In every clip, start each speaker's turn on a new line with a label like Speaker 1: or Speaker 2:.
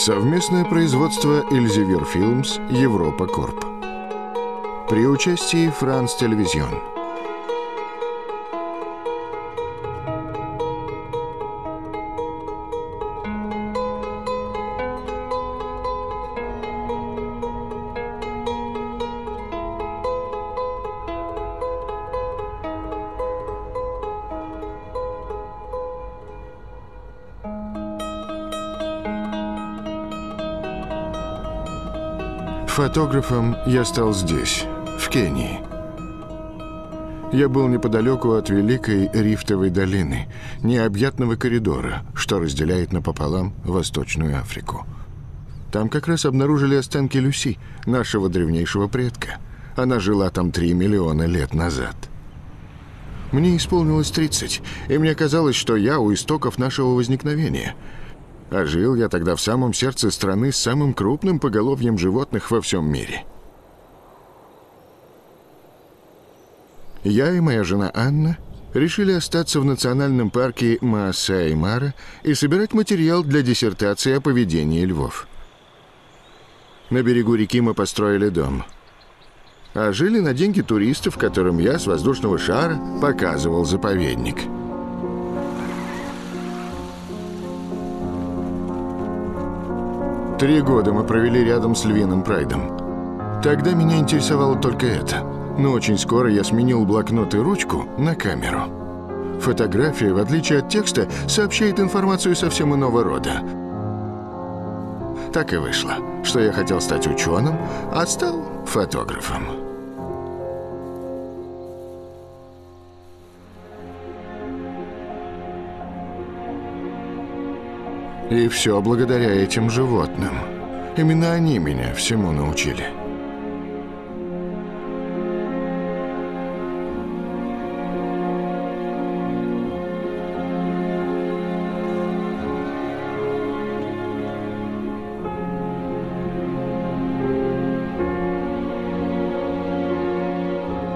Speaker 1: Совместное производство Эльзевир Филмс Европа Корп. При участии Франц Телевизион. Фотографом я стал здесь, в Кении. Я был неподалеку от Великой Рифтовой долины, необъятного коридора, что разделяет напополам Восточную Африку. Там как раз обнаружили останки Люси, нашего древнейшего предка. Она жила там три миллиона лет назад. Мне исполнилось 30, и мне казалось, что я у истоков нашего возникновения – а жил я тогда в самом сердце страны с самым крупным поголовьем животных во всем мире. Я и моя жена Анна решили остаться в национальном парке Маасай Мара и собирать материал для диссертации о поведении львов. На берегу реки мы построили дом. А жили на деньги туристов, которым я с воздушного шара показывал заповедник. Три года мы провели рядом с Львиным Прайдом. Тогда меня интересовало только это. Но очень скоро я сменил блокнот и ручку на камеру. Фотография, в отличие от текста, сообщает информацию совсем иного рода. Так и вышло, что я хотел стать ученым, а стал фотографом. И все благодаря этим животным. Именно они меня всему научили.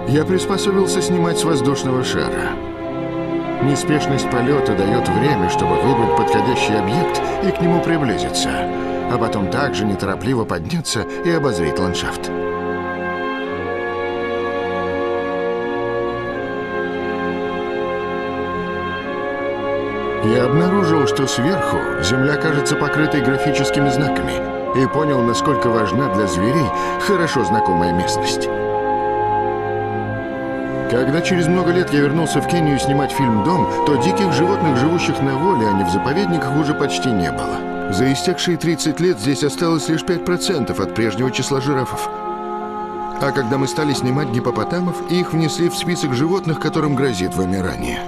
Speaker 1: Я приспособился снимать с воздушного шара. Неспешность полета дает время, чтобы выбрать подходящий объект и к нему приблизиться, а потом также неторопливо подняться и обозреть ландшафт. Я обнаружил, что сверху Земля кажется покрытой графическими знаками и понял, насколько важна для зверей хорошо знакомая местность. Когда через много лет я вернулся в Кению снимать фильм «Дом», то диких животных, живущих на воле, а не в заповедниках, уже почти не было. За истекшие 30 лет здесь осталось лишь 5% от прежнего числа жирафов. А когда мы стали снимать гипопотамов, их внесли в список животных, которым грозит вымирание.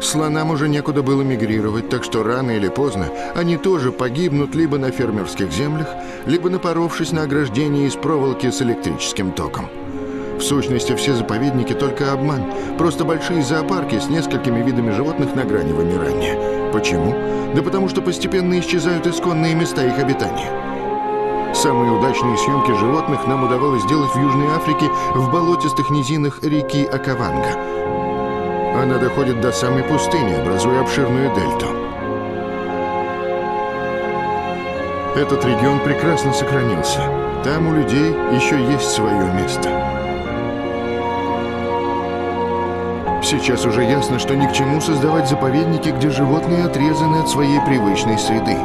Speaker 1: Слонам уже некуда было мигрировать, так что рано или поздно они тоже погибнут либо на фермерских землях, либо напоровшись на ограждение из проволоки с электрическим током. В сущности, все заповедники только обман. Просто большие зоопарки с несколькими видами животных на грани вымирания. Почему? Да потому что постепенно исчезают исконные места их обитания. Самые удачные съемки животных нам удавалось сделать в Южной Африке в болотистых низинах реки Акаванга. Она доходит до самой пустыни, образуя обширную дельту. Этот регион прекрасно сохранился. Там у людей еще есть свое место. Сейчас уже ясно, что ни к чему создавать заповедники, где животные отрезаны от своей привычной среды.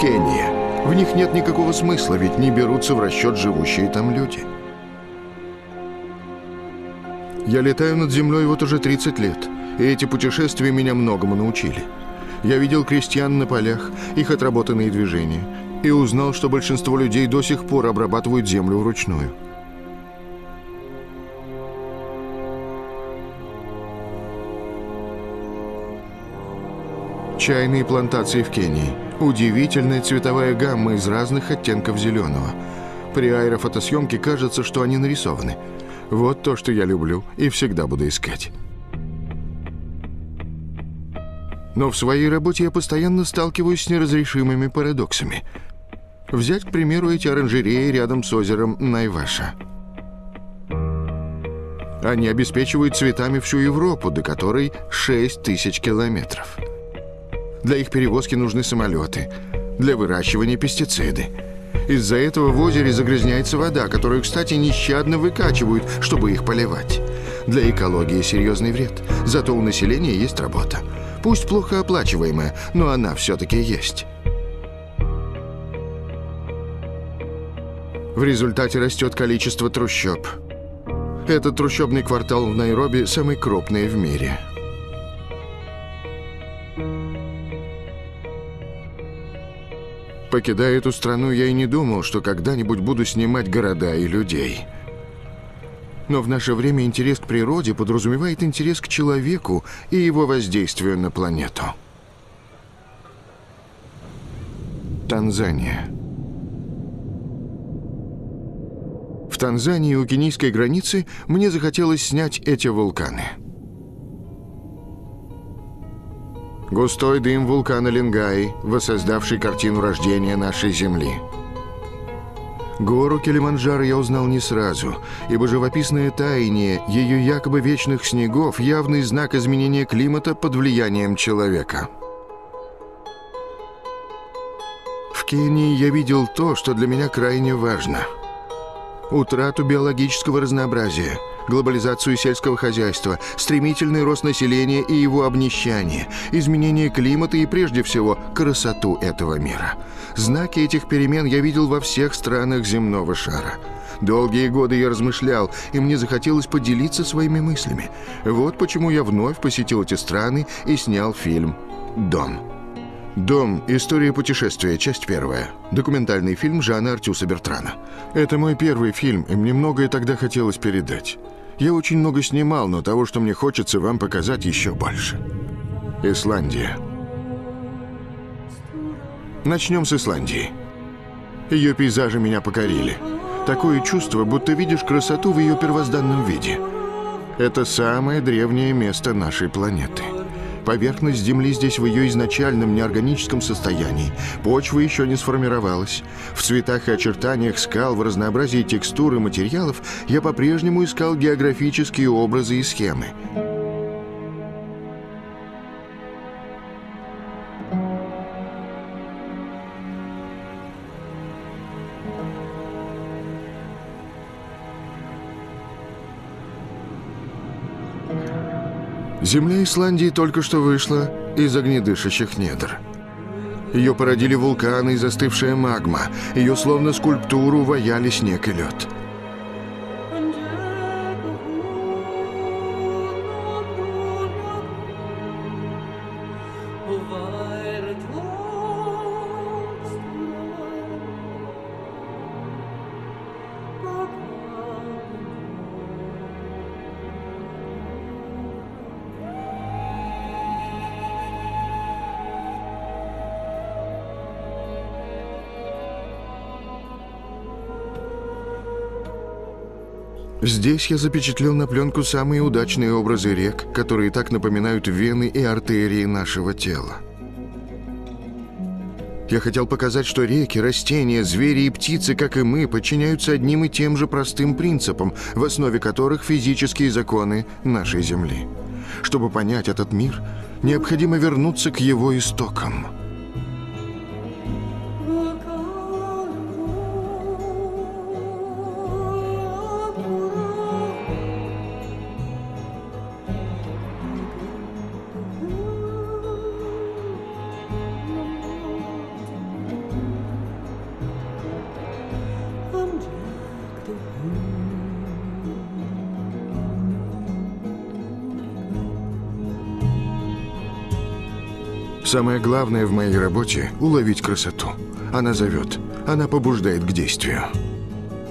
Speaker 1: Кения. В них нет никакого смысла, ведь не берутся в расчет живущие там люди. Я летаю над землей вот уже 30 лет, и эти путешествия меня многому научили. Я видел крестьян на полях, их отработанные движения, и узнал, что большинство людей до сих пор обрабатывают землю вручную. Чайные плантации в Кении. Удивительная цветовая гамма из разных оттенков зеленого. При аэрофотосъемке кажется, что они нарисованы. Вот то, что я люблю и всегда буду искать. Но в своей работе я постоянно сталкиваюсь с неразрешимыми парадоксами. Взять, к примеру, эти оранжереи рядом с озером Найваша. Они обеспечивают цветами всю Европу, до которой 6 тысяч километров. Для их перевозки нужны самолеты. Для выращивания пестициды. Из-за этого в озере загрязняется вода, которую, кстати, нещадно выкачивают, чтобы их поливать. Для экологии серьезный вред. Зато у населения есть работа. Пусть плохо оплачиваемая, но она все-таки есть. В результате растет количество трущоб. Этот трущобный квартал в Найроби самый крупный в мире. Покидая эту страну, я и не думал, что когда-нибудь буду снимать города и людей. Но в наше время интерес к природе подразумевает интерес к человеку и его воздействию на планету. Танзания. В Танзании у кенийской границы мне захотелось снять эти вулканы. Густой дым вулкана Лингай, воссоздавший картину рождения нашей Земли. Гору Килиманджаро я узнал не сразу, ибо живописное таяние ее якобы вечных снегов – явный знак изменения климата под влиянием человека. В Кении я видел то, что для меня крайне важно – утрату биологического разнообразия – глобализацию сельского хозяйства, стремительный рост населения и его обнищание, изменение климата и, прежде всего, красоту этого мира. Знаки этих перемен я видел во всех странах земного шара. Долгие годы я размышлял, и мне захотелось поделиться своими мыслями. Вот почему я вновь посетил эти страны и снял фильм «Дом». «Дом. История путешествия. Часть первая. Документальный фильм Жана Артюса Бертрана. Это мой первый фильм, и мне многое тогда хотелось передать. Я очень много снимал, но того, что мне хочется вам показать, еще больше. Исландия. Начнем с Исландии. Ее пейзажи меня покорили. Такое чувство, будто видишь красоту в ее первозданном виде. Это самое древнее место нашей планеты. Поверхность Земли здесь в ее изначальном неорганическом состоянии. Почва еще не сформировалась. В цветах и очертаниях скал, в разнообразии текстур и материалов я по-прежнему искал географические образы и схемы. Земля Исландии только что вышла из огнедышащих недр. Ее породили вулканы и застывшая магма. Ее словно скульптуру ваяли снег и лед. Здесь я запечатлел на пленку самые удачные образы рек, которые так напоминают вены и артерии нашего тела. Я хотел показать, что реки, растения, звери и птицы, как и мы, подчиняются одним и тем же простым принципам, в основе которых физические законы нашей Земли. Чтобы понять этот мир, необходимо вернуться к его истокам – Самое главное в моей работе – уловить красоту. Она зовет, она побуждает к действию.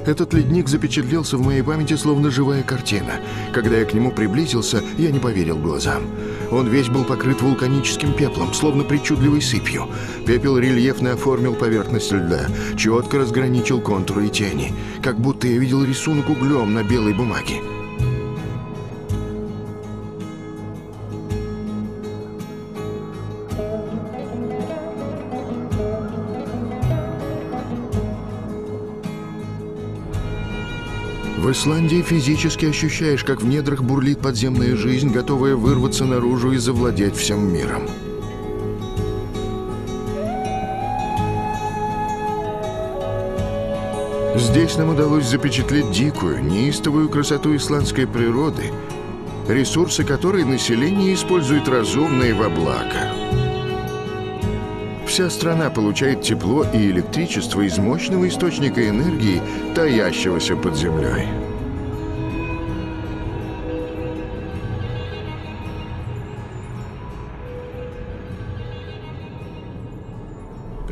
Speaker 1: Этот ледник запечатлелся в моей памяти словно живая картина. Когда я к нему приблизился, я не поверил глазам. Он весь был покрыт вулканическим пеплом, словно причудливой сыпью. Пепел рельефно оформил поверхность льда, четко разграничил контуры и тени, как будто я видел рисунок углем на белой бумаге. В Исландии физически ощущаешь, как в недрах бурлит подземная жизнь, готовая вырваться наружу и завладеть всем миром. Здесь нам удалось запечатлеть дикую, неистовую красоту исландской природы, ресурсы которой население использует разумно и во благо. Вся страна получает тепло и электричество из мощного источника энергии, таящегося под землей.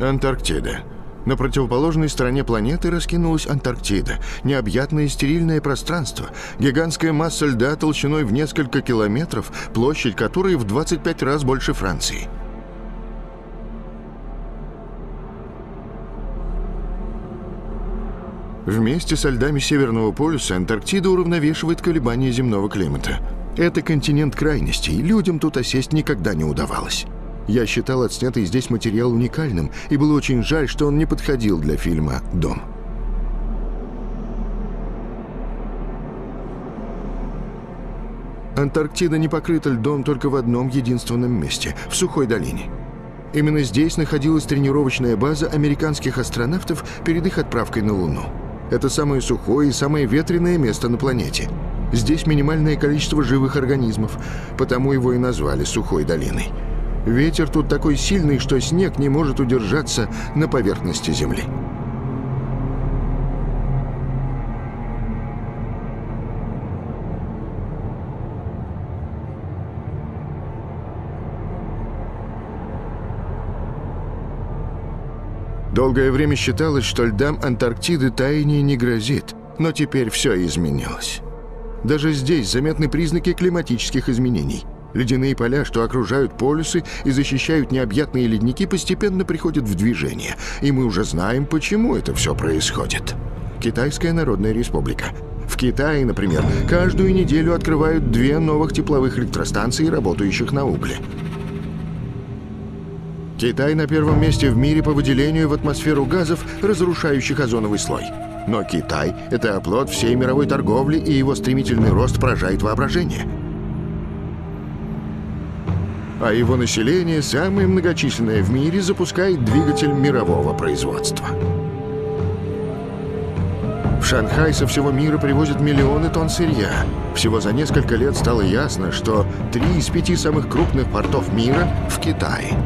Speaker 1: Антарктида. На противоположной стороне планеты раскинулась Антарктида, необъятное стерильное пространство, гигантская масса льда толщиной в несколько километров, площадь которой в 25 раз больше Франции. Вместе со льдами Северного полюса Антарктида уравновешивает колебания земного климата. Это континент крайностей, людям тут осесть никогда не удавалось. Я считал отснятый здесь материал уникальным, и было очень жаль, что он не подходил для фильма «Дом». Антарктида не покрыта льдом только в одном единственном месте – в Сухой долине. Именно здесь находилась тренировочная база американских астронавтов перед их отправкой на Луну. Это самое сухое и самое ветреное место на планете. Здесь минимальное количество живых организмов, потому его и назвали Сухой долиной. Ветер тут такой сильный, что снег не может удержаться на поверхности земли. Долгое время считалось, что льдам Антарктиды таяние не грозит, но теперь все изменилось. Даже здесь заметны признаки климатических изменений – Ледяные поля, что окружают полюсы и защищают необъятные ледники, постепенно приходят в движение. И мы уже знаем, почему это все происходит. Китайская Народная Республика. В Китае, например, каждую неделю открывают две новых тепловых электростанции, работающих на угле. Китай на первом месте в мире по выделению в атмосферу газов, разрушающих озоновый слой. Но Китай – это оплот всей мировой торговли, и его стремительный рост поражает воображение – а его население, самое многочисленное в мире, запускает двигатель мирового производства. В Шанхай со всего мира привозят миллионы тонн сырья. Всего за несколько лет стало ясно, что три из пяти самых крупных портов мира в Китае.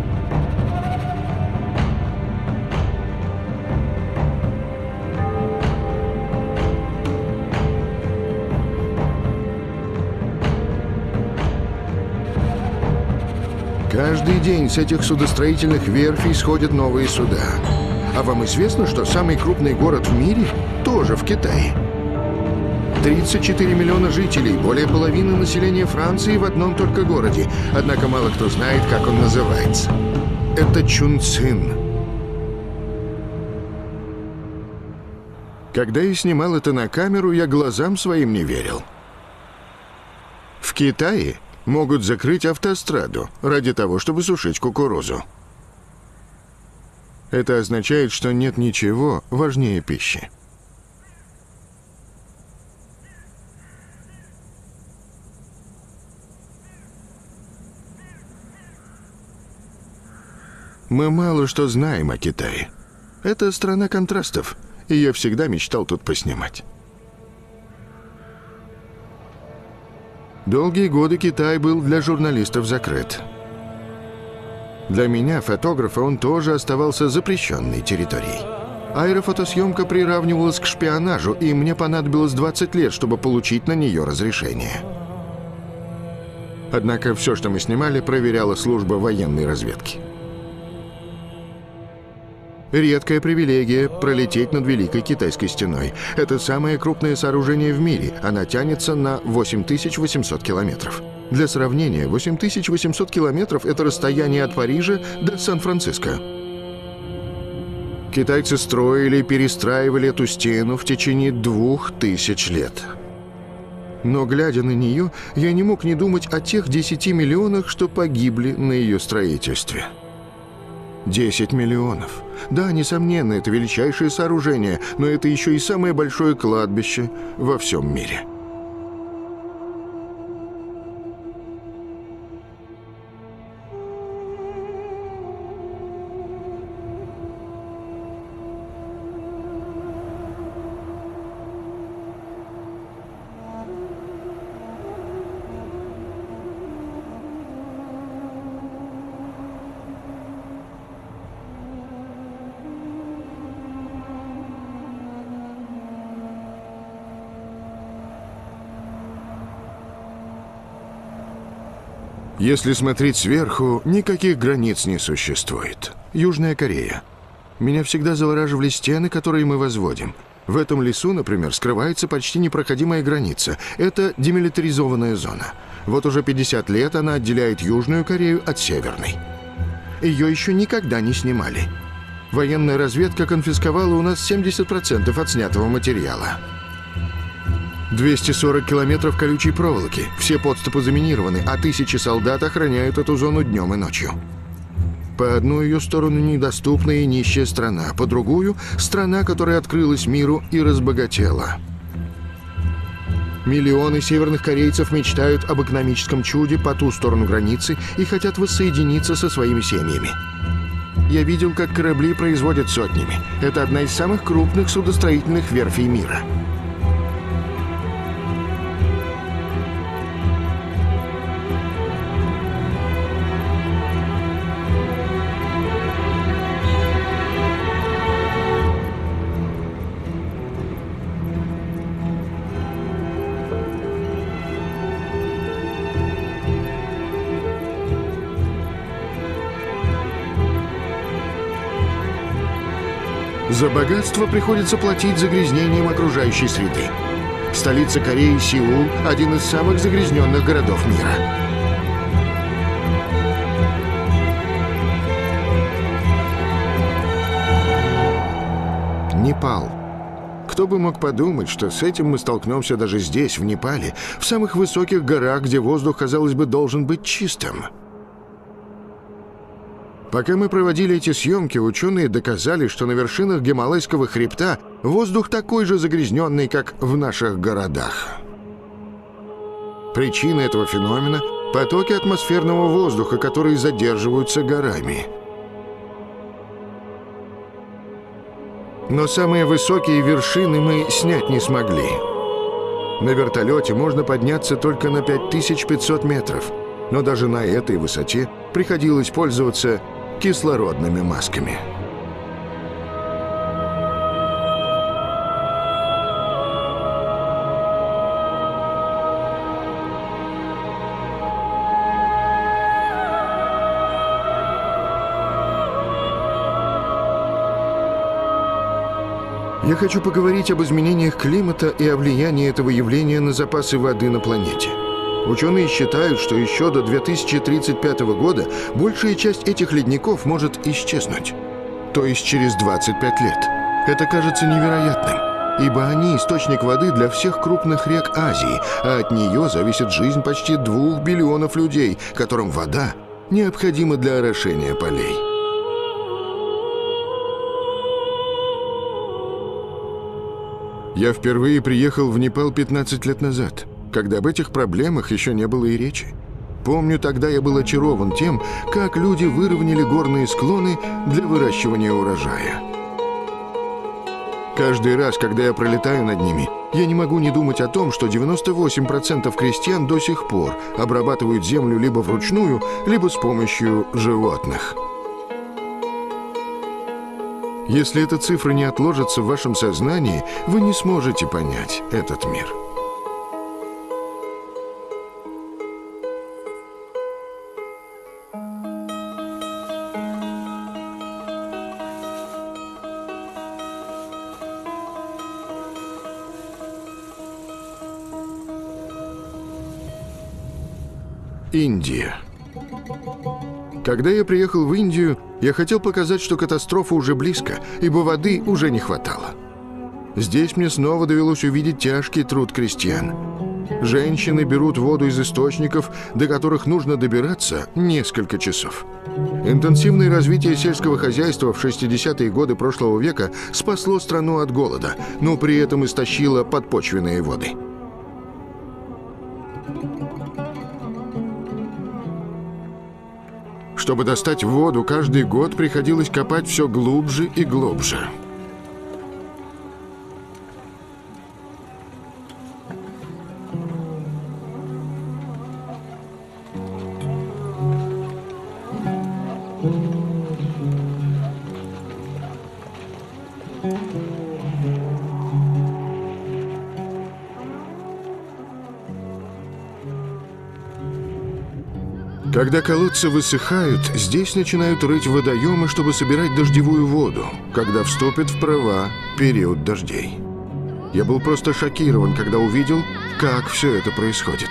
Speaker 1: Каждый день с этих судостроительных верфей сходят новые суда. А вам известно, что самый крупный город в мире тоже в Китае? 34 миллиона жителей, более половины населения Франции в одном только городе. Однако мало кто знает, как он называется. Это Чунцин. Когда я снимал это на камеру, я глазам своим не верил. В Китае могут закрыть автостраду ради того, чтобы сушить кукурузу. Это означает, что нет ничего важнее пищи. Мы мало что знаем о Китае. Это страна контрастов, и я всегда мечтал тут поснимать. Долгие годы Китай был для журналистов закрыт. Для меня, фотографа, он тоже оставался запрещенной территорией. Аэрофотосъемка приравнивалась к шпионажу, и мне понадобилось 20 лет, чтобы получить на нее разрешение. Однако все, что мы снимали, проверяла служба военной разведки. Редкая привилегия пролететь над Великой Китайской стеной. Это самое крупное сооружение в мире. Она тянется на 8800 километров. Для сравнения, 8800 километров – это расстояние от Парижа до Сан-Франциско. Китайцы строили и перестраивали эту стену в течение двух тысяч лет. Но, глядя на нее, я не мог не думать о тех 10 миллионах, что погибли на ее строительстве. 10 миллионов. Да, несомненно, это величайшее сооружение, но это еще и самое большое кладбище во всем мире. Если смотреть сверху, никаких границ не существует. Южная Корея. Меня всегда завораживали стены, которые мы возводим. В этом лесу, например, скрывается почти непроходимая граница. Это демилитаризованная зона. Вот уже 50 лет она отделяет Южную Корею от Северной. Ее еще никогда не снимали. Военная разведка конфисковала у нас 70% от снятого материала. 240 километров колючей проволоки. Все подступы заминированы, а тысячи солдат охраняют эту зону днем и ночью. По одну ее сторону недоступная и нищая страна, по другую – страна, которая открылась миру и разбогатела. Миллионы северных корейцев мечтают об экономическом чуде по ту сторону границы и хотят воссоединиться со своими семьями. Я видел, как корабли производят сотнями. Это одна из самых крупных судостроительных верфей мира. За богатство приходится платить загрязнением окружающей среды. Столица Кореи Сеул – один из самых загрязненных городов мира. Непал. Кто бы мог подумать, что с этим мы столкнемся даже здесь, в Непале, в самых высоких горах, где воздух, казалось бы, должен быть чистым. Пока мы проводили эти съемки, ученые доказали, что на вершинах Гималайского хребта воздух такой же загрязненный, как в наших городах. Причина этого феномена – потоки атмосферного воздуха, которые задерживаются горами. Но самые высокие вершины мы снять не смогли. На вертолете можно подняться только на 5500 метров, но даже на этой высоте приходилось пользоваться кислородными масками. Я хочу поговорить об изменениях климата и о влиянии этого явления на запасы воды на планете. Ученые считают, что еще до 2035 года большая часть этих ледников может исчезнуть. То есть через 25 лет. Это кажется невероятным, ибо они источник воды для всех крупных рек Азии, а от нее зависит жизнь почти двух биллионов людей, которым вода необходима для орошения полей. Я впервые приехал в Непал 15 лет назад – когда об этих проблемах еще не было и речи. Помню, тогда я был очарован тем, как люди выровняли горные склоны для выращивания урожая. Каждый раз, когда я пролетаю над ними, я не могу не думать о том, что 98% крестьян до сих пор обрабатывают землю либо вручную, либо с помощью животных. Если эта цифра не отложится в вашем сознании, вы не сможете понять этот мир. Индия. Когда я приехал в Индию, я хотел показать, что катастрофа уже близко, ибо воды уже не хватало. Здесь мне снова довелось увидеть тяжкий труд крестьян. Женщины берут воду из источников, до которых нужно добираться несколько часов. Интенсивное развитие сельского хозяйства в 60-е годы прошлого века спасло страну от голода, но при этом истощило подпочвенные воды. Чтобы достать воду, каждый год приходилось копать все глубже и глубже. Когда колодцы высыхают, здесь начинают рыть водоемы, чтобы собирать дождевую воду, когда вступит в права период дождей. Я был просто шокирован, когда увидел, как все это происходит.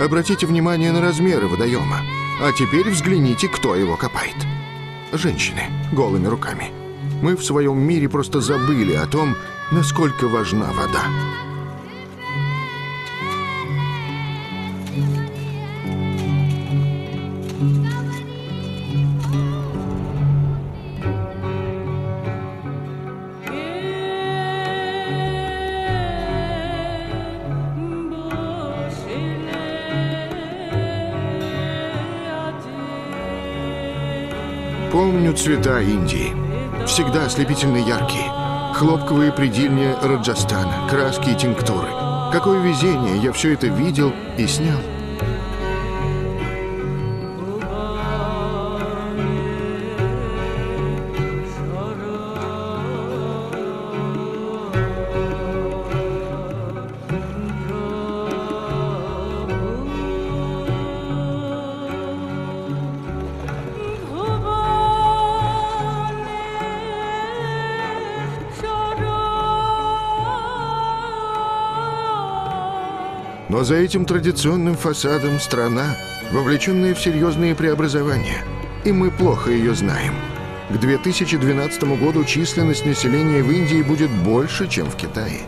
Speaker 1: Обратите внимание на размеры водоема. А теперь взгляните, кто его копает. Женщины, голыми руками. Мы в своем мире просто забыли о том, насколько важна вода. Помню цвета Индии. Всегда ослепительно яркие. Хлопковые предельния Раджастана, краски и тинктуры. Какое везение, я все это видел и снял. Но за этим традиционным фасадом страна, вовлеченная в серьезные преобразования. И мы плохо ее знаем. К 2012 году численность населения в Индии будет больше, чем в Китае.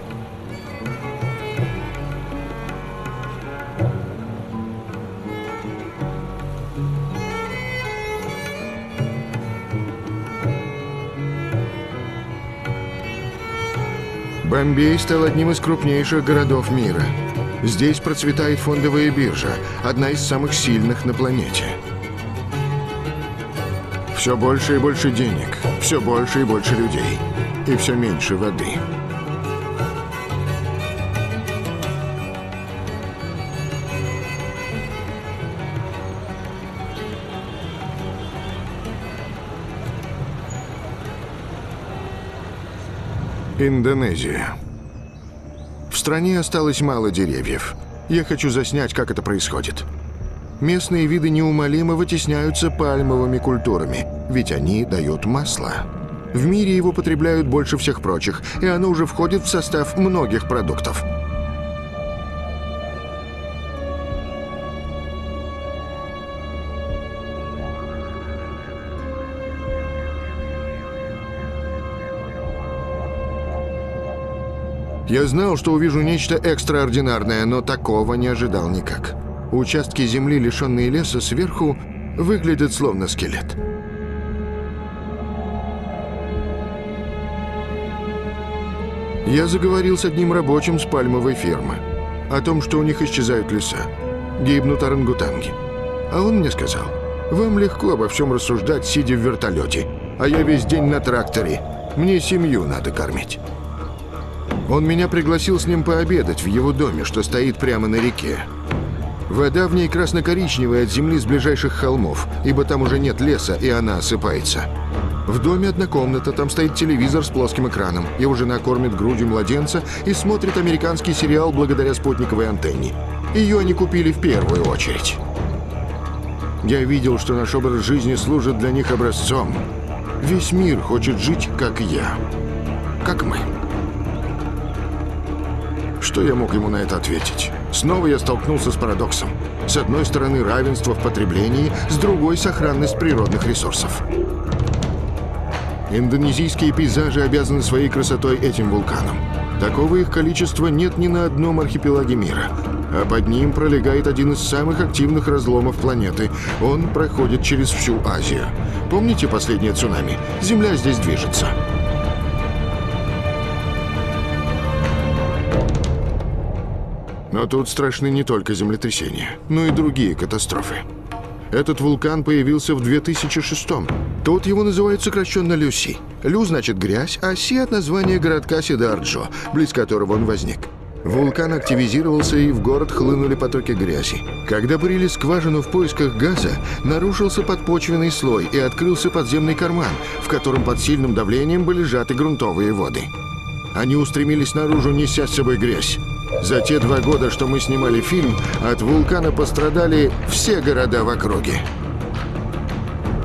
Speaker 1: Бомбей стал одним из крупнейших городов мира – Здесь процветает фондовая биржа, одна из самых сильных на планете. Все больше и больше денег, все больше и больше людей, и все меньше воды. Индонезия стране осталось мало деревьев. Я хочу заснять, как это происходит. Местные виды неумолимо вытесняются пальмовыми культурами, ведь они дают масло. В мире его потребляют больше всех прочих, и оно уже входит в состав многих продуктов – Я знал, что увижу нечто экстраординарное, но такого не ожидал никак. Участки земли, лишенные леса, сверху выглядят словно скелет. Я заговорил с одним рабочим с пальмовой фермы о том, что у них исчезают леса, гибнут орангутанги. А он мне сказал, вам легко обо всем рассуждать, сидя в вертолете, а я весь день на тракторе, мне семью надо кормить. Он меня пригласил с ним пообедать в его доме, что стоит прямо на реке. Вода в ней красно-коричневая от земли с ближайших холмов, ибо там уже нет леса, и она осыпается. В доме одна комната, там стоит телевизор с плоским экраном. Его жена кормит грудью младенца и смотрит американский сериал благодаря спутниковой антенне. Ее они купили в первую очередь. Я видел, что наш образ жизни служит для них образцом. Весь мир хочет жить, как я. Как мы. Что я мог ему на это ответить? Снова я столкнулся с парадоксом. С одной стороны равенство в потреблении, с другой сохранность природных ресурсов. Индонезийские пейзажи обязаны своей красотой этим вулканам. Такого их количества нет ни на одном архипелаге мира. А под ним пролегает один из самых активных разломов планеты. Он проходит через всю Азию. Помните последнее цунами? Земля здесь движется. Но тут страшны не только землетрясения, но и другие катастрофы. Этот вулкан появился в 2006 -м. Тут его называют сокращенно Люси. Лю значит грязь, а Си от названия городка Сидарджо, близ которого он возник. Вулкан активизировался, и в город хлынули потоки грязи. Когда бурили скважину в поисках газа, нарушился подпочвенный слой и открылся подземный карман, в котором под сильным давлением были сжаты грунтовые воды. Они устремились наружу, неся с собой грязь. За те два года, что мы снимали фильм, от вулкана пострадали все города в округе.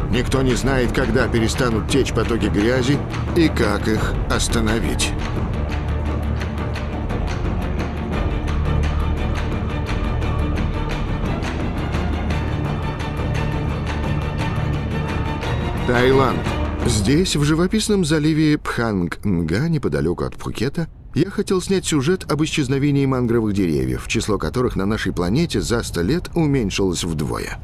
Speaker 1: Никто не знает, когда перестанут течь потоки грязи и как их остановить. Таиланд. Здесь, в живописном заливе Пханг-Нга, неподалеку от Пхукета, я хотел снять сюжет об исчезновении мангровых деревьев, число которых на нашей планете за сто лет уменьшилось вдвое.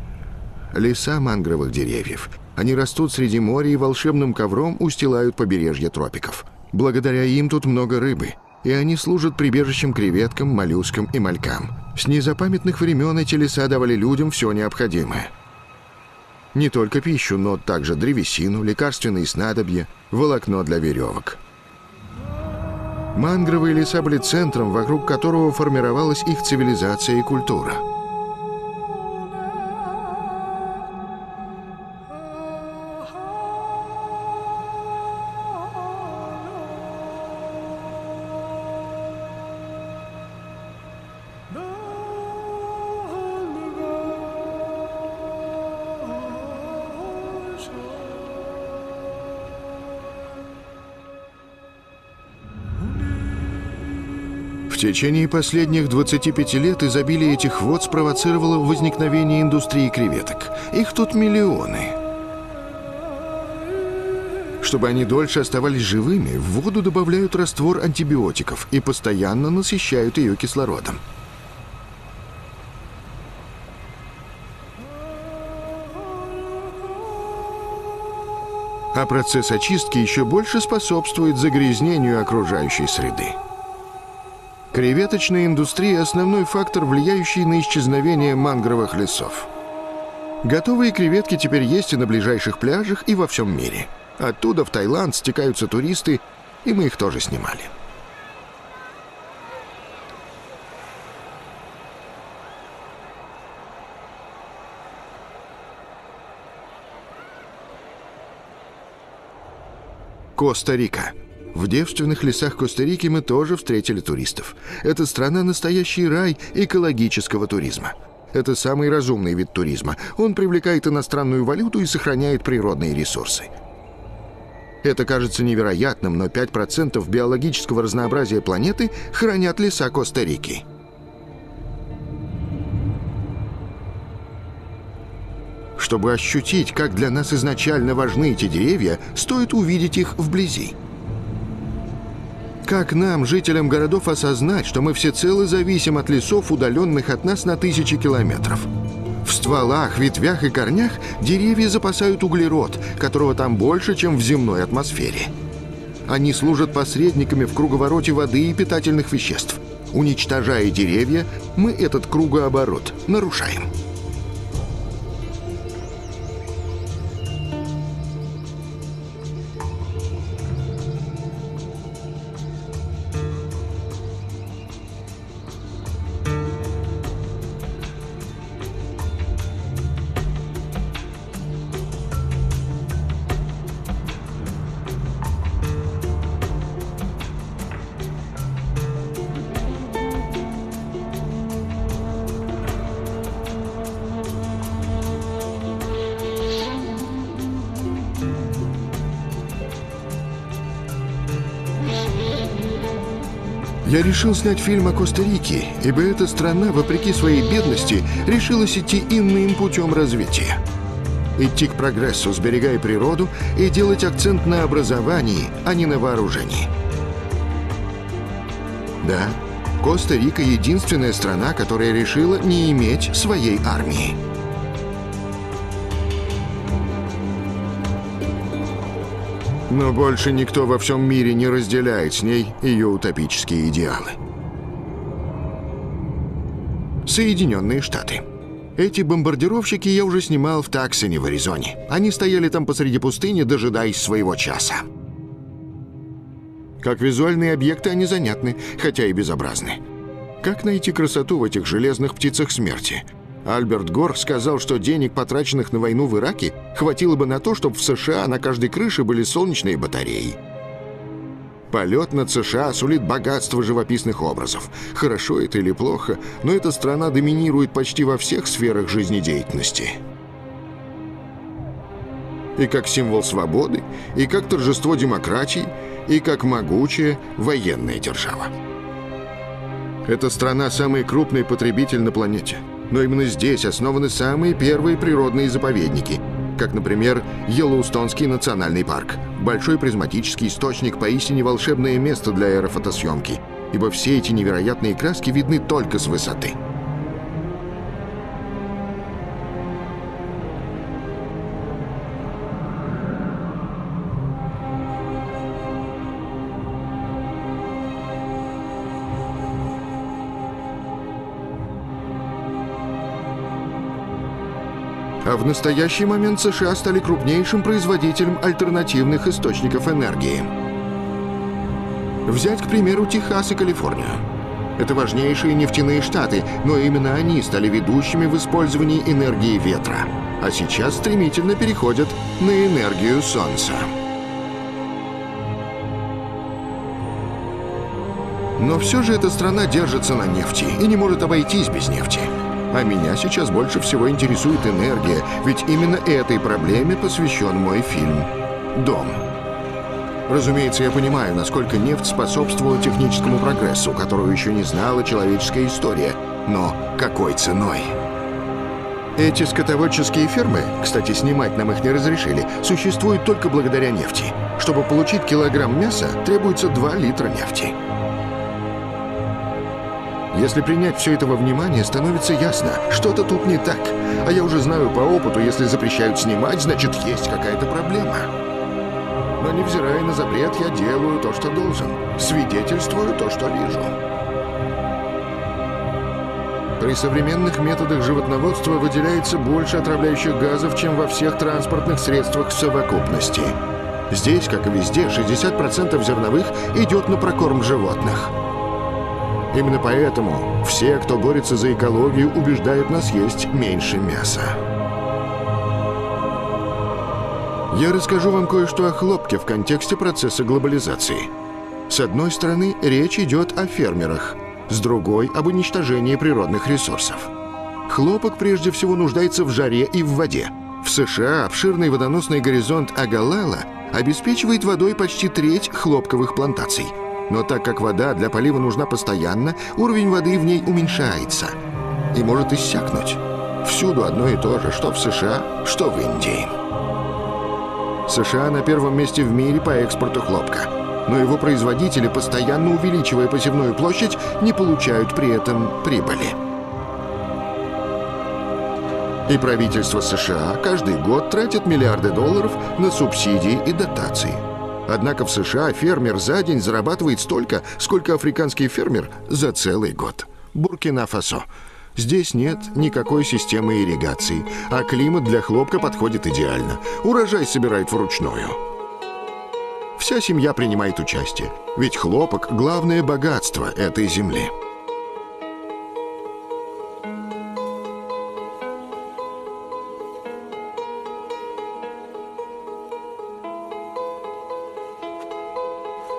Speaker 1: Леса мангровых деревьев. Они растут среди моря и волшебным ковром устилают побережье тропиков. Благодаря им тут много рыбы, и они служат прибежищем креветкам, моллюскам и малькам. С незапамятных времен эти леса давали людям все необходимое. Не только пищу, но также древесину, лекарственные снадобья, волокно для веревок. Мангровые леса были центром, вокруг которого формировалась их цивилизация и культура. Течение последних 25 лет изобилие этих вод спровоцировало возникновение индустрии креветок. Их тут миллионы. Чтобы они дольше оставались живыми, в воду добавляют раствор антибиотиков и постоянно насыщают ее кислородом. А процесс очистки еще больше способствует загрязнению окружающей среды. Креветочная индустрия – основной фактор, влияющий на исчезновение мангровых лесов. Готовые креветки теперь есть и на ближайших пляжах, и во всем мире. Оттуда в Таиланд стекаются туристы, и мы их тоже снимали. Коста-Рика. В девственных лесах Коста-Рики мы тоже встретили туристов. Эта страна – настоящий рай экологического туризма. Это самый разумный вид туризма. Он привлекает иностранную валюту и сохраняет природные ресурсы. Это кажется невероятным, но 5% биологического разнообразия планеты хранят леса Коста-Рики. Чтобы ощутить, как для нас изначально важны эти деревья, стоит увидеть их вблизи. Как нам, жителям городов, осознать, что мы всецело зависим от лесов, удаленных от нас на тысячи километров? В стволах, ветвях и корнях деревья запасают углерод, которого там больше, чем в земной атмосфере. Они служат посредниками в круговороте воды и питательных веществ. Уничтожая деревья, мы этот кругооборот нарушаем. Решил снять фильм о Коста-Рике, ибо эта страна, вопреки своей бедности, решилась идти иным путем развития. Идти к прогрессу, сберегая природу, и делать акцент на образовании, а не на вооружении. Да, Коста-Рика — единственная страна, которая решила не иметь своей армии. Но больше никто во всем мире не разделяет с ней ее утопические идеалы. Соединенные Штаты. Эти бомбардировщики я уже снимал в Таксоне в Аризоне. Они стояли там посреди пустыни, дожидаясь своего часа. Как визуальные объекты они занятны, хотя и безобразны. Как найти красоту в этих железных птицах смерти – Альберт Гор сказал, что денег, потраченных на войну в Ираке, хватило бы на то, чтобы в США на каждой крыше были солнечные батареи. Полет над США сулит богатство живописных образов. Хорошо это или плохо, но эта страна доминирует почти во всех сферах жизнедеятельности. И как символ свободы, и как торжество демократии, и как могучая военная держава. Эта страна – самый крупный потребитель на планете. Но именно здесь основаны самые первые природные заповедники – как, например, Йеллоустонский национальный парк. Большой призматический источник поистине волшебное место для аэрофотосъемки, ибо все эти невероятные краски видны только с высоты. А в настоящий момент США стали крупнейшим производителем альтернативных источников энергии. Взять, к примеру, Техас и Калифорнию. Это важнейшие нефтяные штаты, но именно они стали ведущими в использовании энергии ветра. А сейчас стремительно переходят на энергию Солнца. Но все же эта страна держится на нефти и не может обойтись без нефти. А меня сейчас больше всего интересует энергия, ведь именно этой проблеме посвящен мой фильм «Дом». Разумеется, я понимаю, насколько нефть способствовала техническому прогрессу, которого еще не знала человеческая история. Но какой ценой? Эти скотоводческие фермы, кстати, снимать нам их не разрешили, существуют только благодаря нефти. Чтобы получить килограмм мяса, требуется 2 литра нефти. Если принять все это во внимание, становится ясно, что-то тут не так. А я уже знаю по опыту, если запрещают снимать, значит, есть какая-то проблема. Но невзирая на запрет, я делаю то, что должен. Свидетельствую то, что вижу. При современных методах животноводства выделяется больше отравляющих газов, чем во всех транспортных средствах в совокупности. Здесь, как и везде, 60% зерновых идет на прокорм животных. Именно поэтому все, кто борется за экологию, убеждают нас есть меньше мяса. Я расскажу вам кое-что о хлопке в контексте процесса глобализации. С одной стороны, речь идет о фермерах, с другой – об уничтожении природных ресурсов. Хлопок прежде всего нуждается в жаре и в воде. В США обширный водоносный горизонт Агалала обеспечивает водой почти треть хлопковых плантаций – но так как вода для полива нужна постоянно, уровень воды в ней уменьшается и может иссякнуть. Всюду одно и то же, что в США, что в Индии. США на первом месте в мире по экспорту хлопка. Но его производители, постоянно увеличивая посевную площадь, не получают при этом прибыли. И правительство США каждый год тратит миллиарды долларов на субсидии и дотации. Однако в США фермер за день зарабатывает столько, сколько африканский фермер за целый год. Буркина-Фасо. Здесь нет никакой системы ирригации, а климат для хлопка подходит идеально. Урожай собирают вручную. Вся семья принимает участие, ведь хлопок – главное богатство этой земли.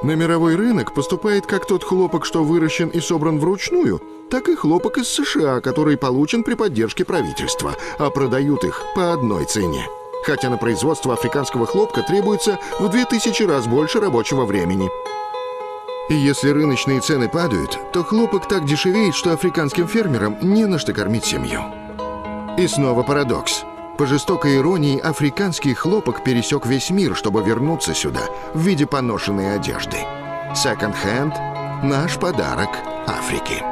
Speaker 1: На мировой рынок поступает как тот хлопок, что выращен и собран вручную, так и хлопок из США, который получен при поддержке правительства, а продают их по одной цене. Хотя на производство африканского хлопка требуется в 2000 раз больше рабочего времени. И если рыночные цены падают, то хлопок так дешевеет, что африканским фермерам не на что кормить семью. И снова парадокс. По жестокой иронии, африканский хлопок пересек весь мир, чтобы вернуться сюда в виде поношенной одежды. Секонд-хенд – наш подарок Африке.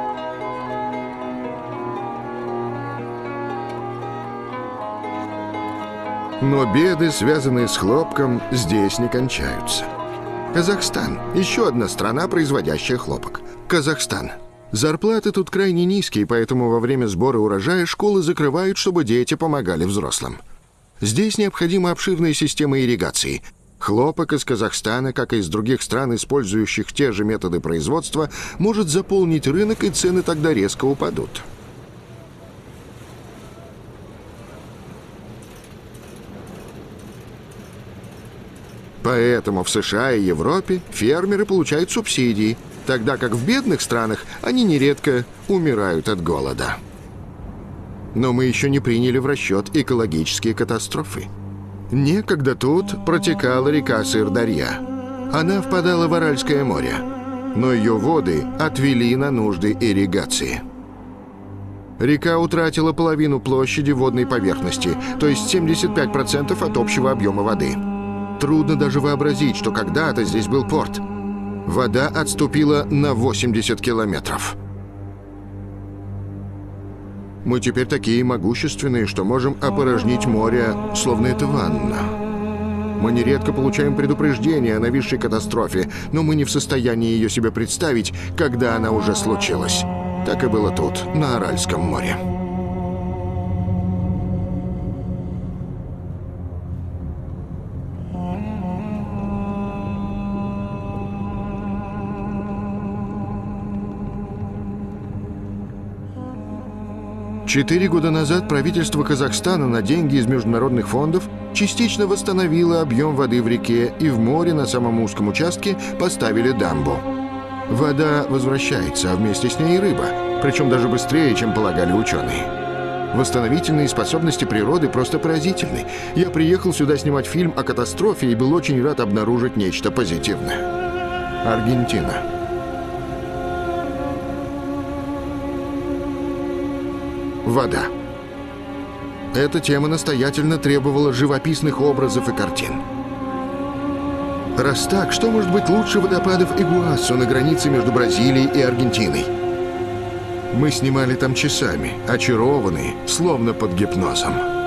Speaker 1: Но беды, связанные с хлопком, здесь не кончаются. Казахстан – еще одна страна, производящая хлопок. Казахстан – Зарплаты тут крайне низкие, поэтому во время сбора урожая школы закрывают, чтобы дети помогали взрослым. Здесь необходима обширная система ирригации. Хлопок из Казахстана, как и из других стран, использующих те же методы производства, может заполнить рынок, и цены тогда резко упадут. Поэтому в США и Европе фермеры получают субсидии, тогда как в бедных странах они нередко умирают от голода. Но мы еще не приняли в расчет экологические катастрофы. Некогда тут протекала река Сырдарья. Она впадала в Аральское море, но ее воды отвели на нужды ирригации. Река утратила половину площади водной поверхности, то есть 75% от общего объема воды. Трудно даже вообразить, что когда-то здесь был порт. Вода отступила на 80 километров. Мы теперь такие могущественные, что можем опорожнить море, словно это ванна. Мы нередко получаем предупреждение о нависшей катастрофе, но мы не в состоянии ее себе представить, когда она уже случилась. Так и было тут, на Аральском море. Четыре года назад правительство Казахстана на деньги из международных фондов частично восстановило объем воды в реке и в море на самом узком участке поставили дамбу. Вода возвращается, а вместе с ней и рыба, причем даже быстрее, чем полагали ученые. Восстановительные способности природы просто поразительны. Я приехал сюда снимать фильм о катастрофе и был очень рад обнаружить нечто позитивное. Аргентина. Вода. Эта тема настоятельно требовала живописных образов и картин. Раз так, что может быть лучше водопадов Игуасу на границе между Бразилией и Аргентиной? Мы снимали там часами, очарованные, словно под гипнозом.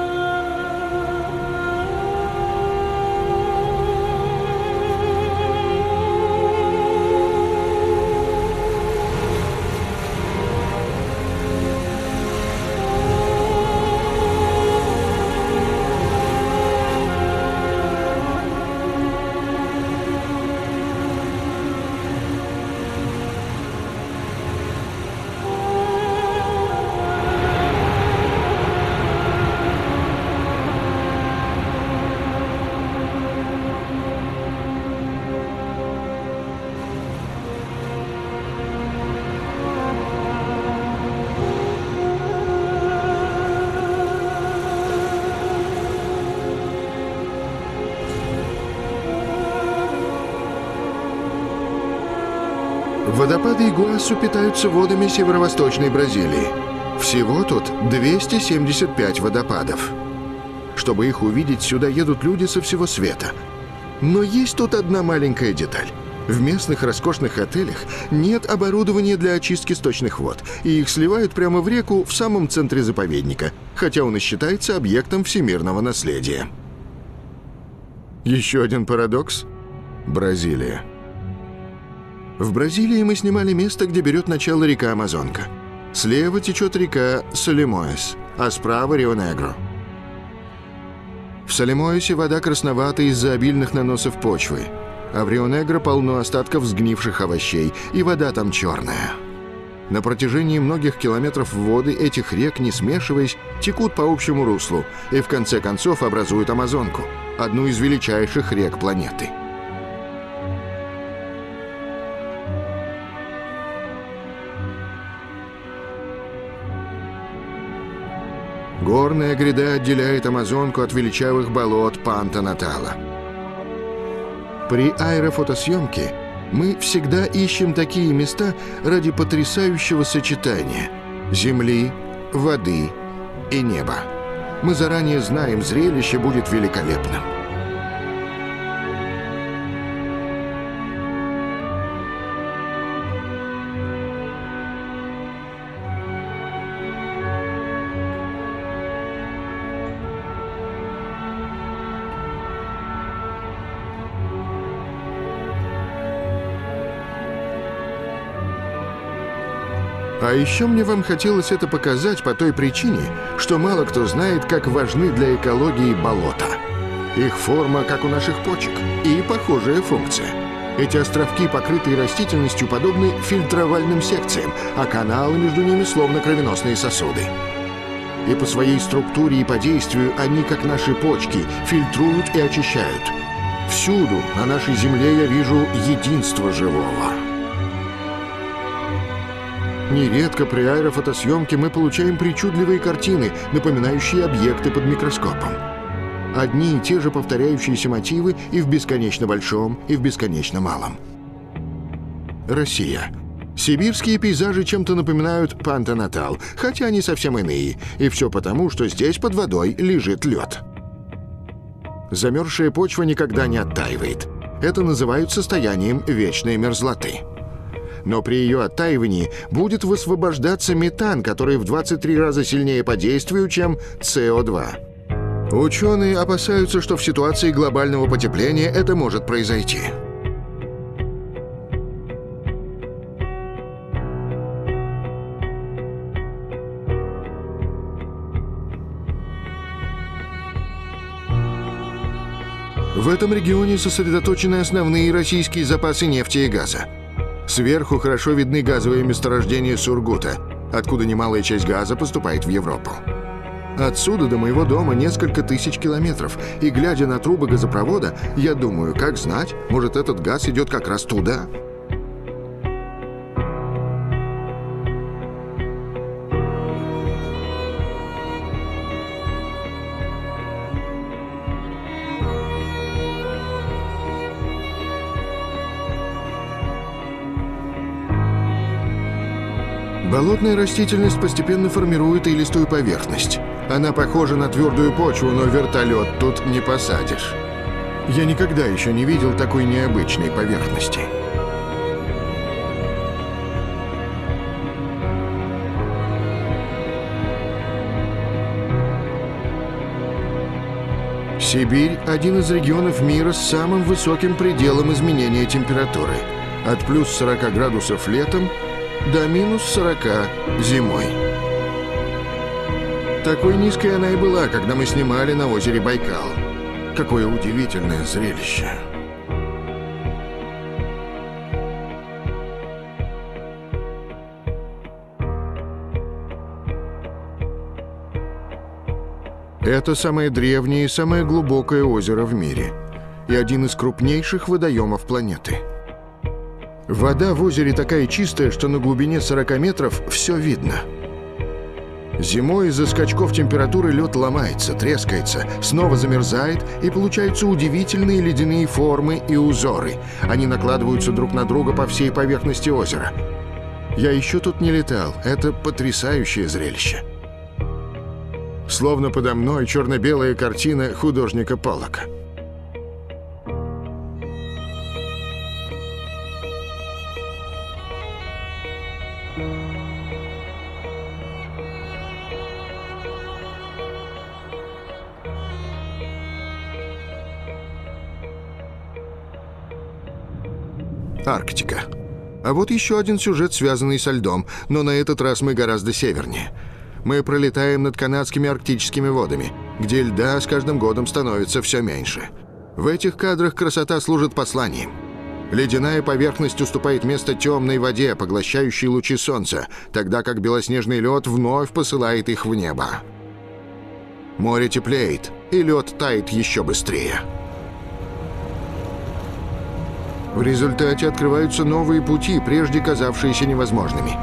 Speaker 1: Игуасу питаются водами северо-восточной Бразилии. Всего тут 275 водопадов. Чтобы их увидеть, сюда едут люди со всего света. Но есть тут одна маленькая деталь. В местных роскошных отелях нет оборудования для очистки сточных вод, и их сливают прямо в реку в самом центре заповедника, хотя он и считается объектом всемирного наследия. Еще один парадокс – Бразилия. В Бразилии мы снимали место, где берет начало река Амазонка. Слева течет река Солимоэс, а справа Рио-Негро. В Солимоэсе вода красновата из-за обильных наносов почвы, а в Рио-Негро полно остатков сгнивших овощей, и вода там черная. На протяжении многих километров воды этих рек, не смешиваясь, текут по общему руслу и в конце концов образуют Амазонку, одну из величайших рек планеты. Горная гряда отделяет Амазонку от величавых болот Панта-Натала. При аэрофотосъемке мы всегда ищем такие места ради потрясающего сочетания земли, воды и неба. Мы заранее знаем, зрелище будет великолепным. А еще мне вам хотелось это показать по той причине, что мало кто знает, как важны для экологии болота. Их форма, как у наших почек, и похожая функция. Эти островки, покрытые растительностью, подобны фильтровальным секциям, а каналы между ними словно кровеносные сосуды. И по своей структуре и по действию они, как наши почки, фильтруют и очищают. Всюду на нашей земле я вижу единство живого. Нередко при аэрофотосъемке мы получаем причудливые картины, напоминающие объекты под микроскопом. Одни и те же повторяющиеся мотивы и в бесконечно большом, и в бесконечно малом. Россия. Сибирские пейзажи чем-то напоминают Пантонатал, хотя они совсем иные, и все потому, что здесь под водой лежит лед. Замерзшая почва никогда не оттаивает. Это называют состоянием вечной мерзлоты. Но при ее оттаивании будет высвобождаться метан, который в 23 раза сильнее по действию, чем СО2. Ученые опасаются, что в ситуации глобального потепления это может произойти. В этом регионе сосредоточены основные российские запасы нефти и газа. Сверху хорошо видны газовые месторождения Сургута, откуда немалая часть газа поступает в Европу. Отсюда до моего дома несколько тысяч километров, и глядя на трубы газопровода, я думаю, как знать, может этот газ идет как раз туда. Болотная растительность постепенно формирует илистую поверхность. Она похожа на твердую почву, но вертолет тут не посадишь. Я никогда еще не видел такой необычной поверхности. Сибирь – один из регионов мира с самым высоким пределом изменения температуры. От плюс 40 градусов летом до минус 40 зимой. Такой низкой она и была, когда мы снимали на озере Байкал. Какое удивительное зрелище. Это самое древнее и самое глубокое озеро в мире и один из крупнейших водоемов планеты – Вода в озере такая чистая, что на глубине 40 метров все видно. Зимой из-за скачков температуры лед ломается, трескается, снова замерзает, и получаются удивительные ледяные формы и узоры. Они накладываются друг на друга по всей поверхности озера. Я еще тут не летал. Это потрясающее зрелище. Словно подо мной черно-белая картина художника Поллока. Арктика. А вот еще один сюжет, связанный со льдом, но на этот раз мы гораздо севернее. Мы пролетаем над канадскими арктическими водами, где льда с каждым годом становится все меньше. В этих кадрах красота служит посланием. Ледяная поверхность уступает место темной воде, поглощающей лучи солнца, тогда как белоснежный лед вновь посылает их в небо. Море теплеет, и лед тает еще быстрее. В результате открываются новые пути, прежде казавшиеся невозможными.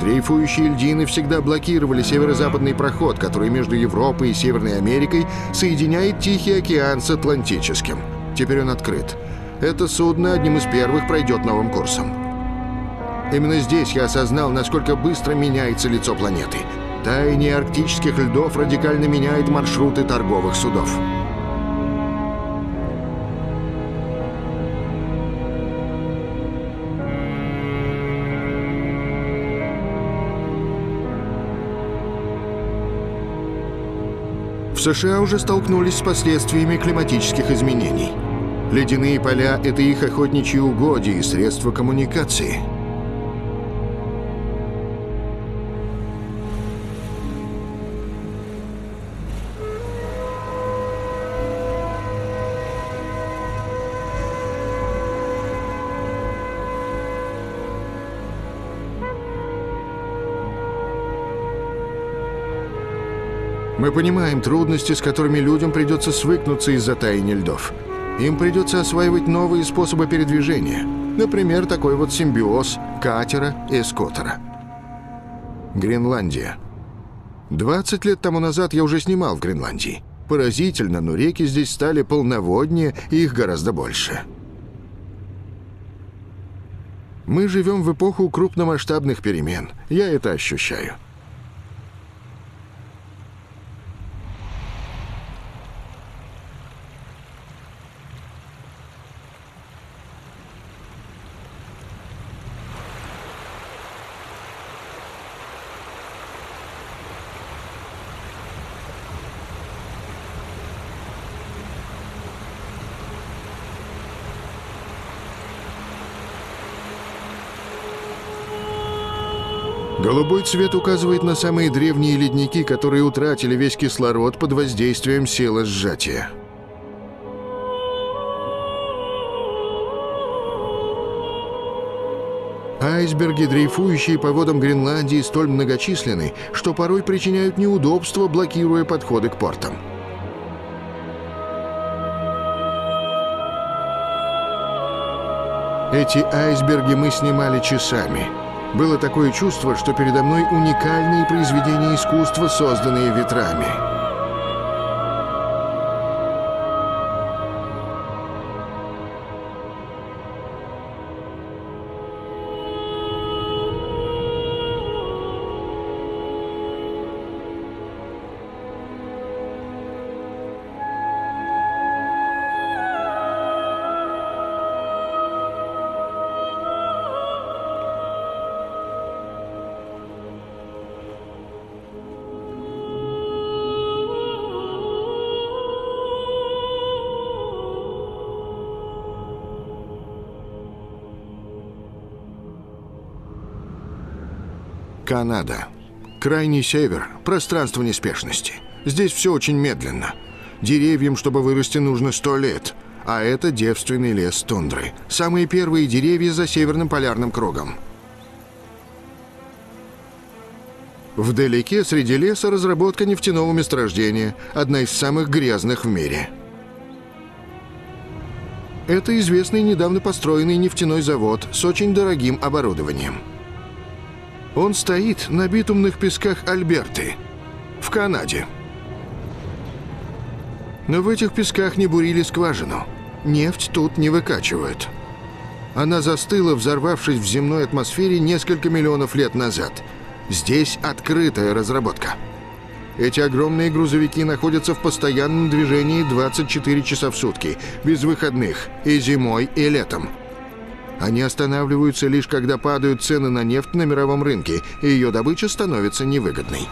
Speaker 1: Дрейфующие льдины всегда блокировали северо-западный проход, который между Европой и Северной Америкой соединяет Тихий океан с Атлантическим. Теперь он открыт. Это судно одним из первых пройдет новым курсом. Именно здесь я осознал, насколько быстро меняется лицо планеты. Таяние арктических льдов радикально меняет маршруты торговых судов. В США уже столкнулись с последствиями климатических изменений. Ледяные поля — это их охотничьи угодья и средства коммуникации — Мы понимаем трудности, с которыми людям придется свыкнуться из-за таяния льдов. им придется осваивать новые способы передвижения. Например, такой вот симбиоз катера и скутера. Гренландия. 20 лет тому назад я уже снимал в Гренландии. Поразительно, но реки здесь стали полноводнее, и их гораздо больше. Мы живем в эпоху крупномасштабных перемен. Я это ощущаю. Голубой цвет указывает на самые древние ледники, которые утратили весь кислород под воздействием силы сжатия. Айсберги, дрейфующие по водам Гренландии, столь многочисленны, что порой причиняют неудобства, блокируя подходы к портам. Эти айсберги мы снимали часами – было такое чувство, что передо мной уникальные произведения искусства, созданные ветрами. Канада. Крайний север, пространство неспешности. Здесь все очень медленно. Деревьям, чтобы вырасти, нужно сто лет. А это девственный лес тундры. Самые первые деревья за северным полярным кругом. Вдалеке, среди леса, разработка нефтяного месторождения, одна из самых грязных в мире. Это известный недавно построенный нефтяной завод с очень дорогим оборудованием. Он стоит на битумных песках Альберты, в Канаде. Но в этих песках не бурили скважину. Нефть тут не выкачивают. Она застыла, взорвавшись в земной атмосфере несколько миллионов лет назад. Здесь открытая разработка. Эти огромные грузовики находятся в постоянном движении 24 часа в сутки, без выходных, и зимой, и летом. Они останавливаются лишь когда падают цены на нефть на мировом рынке, и ее добыча становится невыгодной.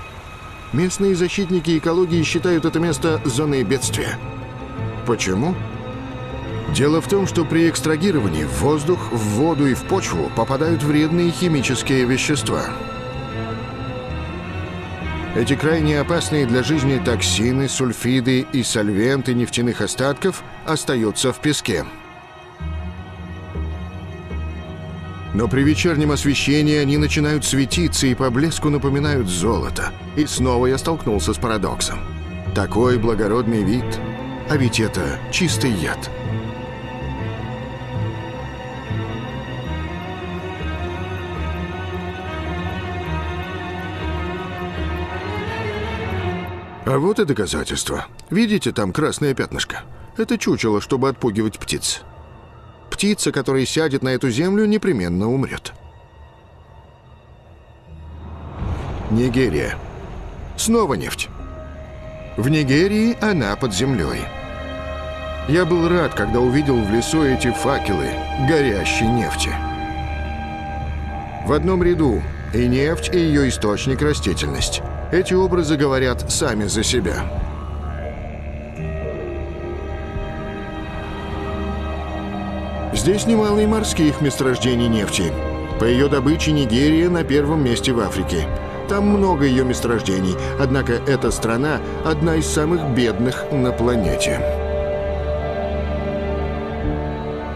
Speaker 1: Местные защитники экологии считают это место зоной бедствия. Почему? Дело в том, что при экстрагировании в воздух, в воду и в почву попадают вредные химические вещества. Эти крайне опасные для жизни токсины, сульфиды и сольвенты нефтяных остатков остаются в песке. Но при вечернем освещении они начинают светиться и по блеску напоминают золото. И снова я столкнулся с парадоксом. Такой благородный вид, а ведь это чистый яд. А вот и доказательство. Видите там красное пятнышко? Это чучело, чтобы отпугивать птиц. Птица, которая сядет на эту землю, непременно умрет. Нигерия. Снова нефть. В Нигерии она под землей. Я был рад, когда увидел в лесу эти факелы горящей нефти. В одном ряду и нефть, и ее источник – растительность. Эти образы говорят сами за себя. Здесь немало и морских месторождений нефти. По ее добыче Нигерия на первом месте в Африке. Там много ее месторождений, однако эта страна одна из самых бедных на планете.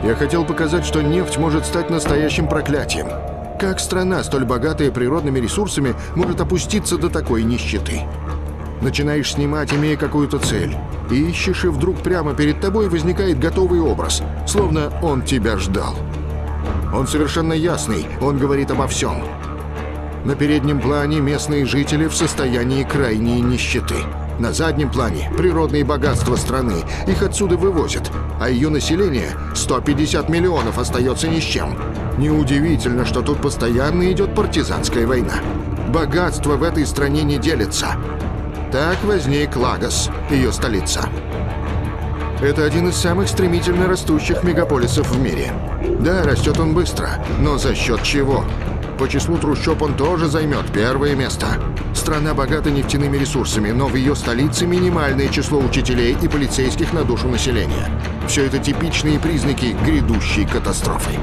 Speaker 1: Я хотел показать, что нефть может стать настоящим проклятием. Как страна, столь богатая природными ресурсами, может опуститься до такой нищеты? Начинаешь снимать, имея какую-то цель. Ищешь, и вдруг прямо перед тобой возникает готовый образ, словно он тебя ждал. Он совершенно ясный, он говорит обо всем. На переднем плане местные жители в состоянии крайней нищеты. На заднем плане природные богатства страны. Их отсюда вывозят. А ее население, 150 миллионов, остается ни с чем. Неудивительно, что тут постоянно идет партизанская война. Богатство в этой стране не делится. Так возник Лагос, ее столица. Это один из самых стремительно растущих мегаполисов в мире. Да, растет он быстро, но за счет чего? По числу трущоб он тоже займет первое место. Страна богата нефтяными ресурсами, но в ее столице минимальное число учителей и полицейских на душу населения. Все это типичные признаки грядущей катастрофы.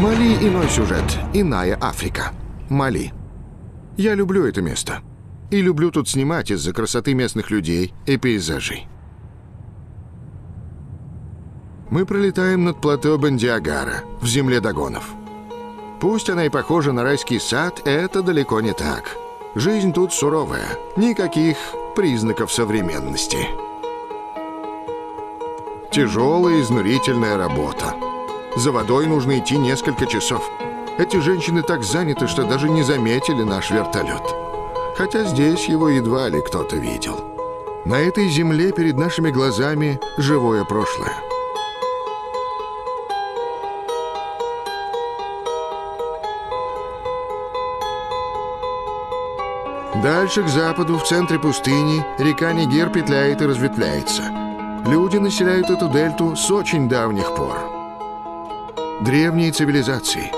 Speaker 1: Мали иной сюжет, иная Африка. Мали. Я люблю это место. И люблю тут снимать из-за красоты местных людей и пейзажей. Мы пролетаем над плато Бандиагара, в земле Дагонов. Пусть она и похожа на райский сад, это далеко не так. Жизнь тут суровая, никаких признаков современности. Тяжелая, изнурительная работа. За водой нужно идти несколько часов. Эти женщины так заняты, что даже не заметили наш вертолет. Хотя здесь его едва ли кто-то видел. На этой земле перед нашими глазами живое прошлое. Дальше к западу, в центре пустыни, река Нигер петляет и разветвляется. Люди населяют эту дельту с очень давних пор. Древние цивилизации.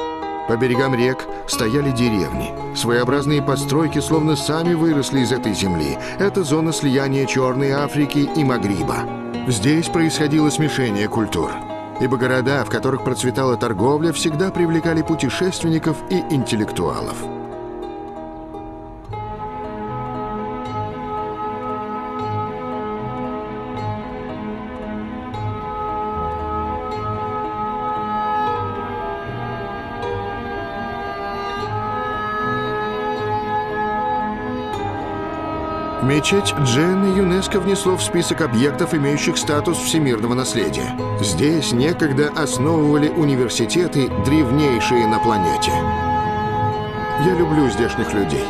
Speaker 1: По берегам рек стояли деревни. Своеобразные постройки словно сами выросли из этой земли. Это зона слияния Черной Африки и Магриба. Здесь происходило смешение культур. Ибо города, в которых процветала торговля, всегда привлекали путешественников и интеллектуалов. Мечеть Дженны ЮНЕСКО внесло в список объектов, имеющих статус всемирного наследия. Здесь некогда основывали университеты, древнейшие на планете. Я люблю здешних людей.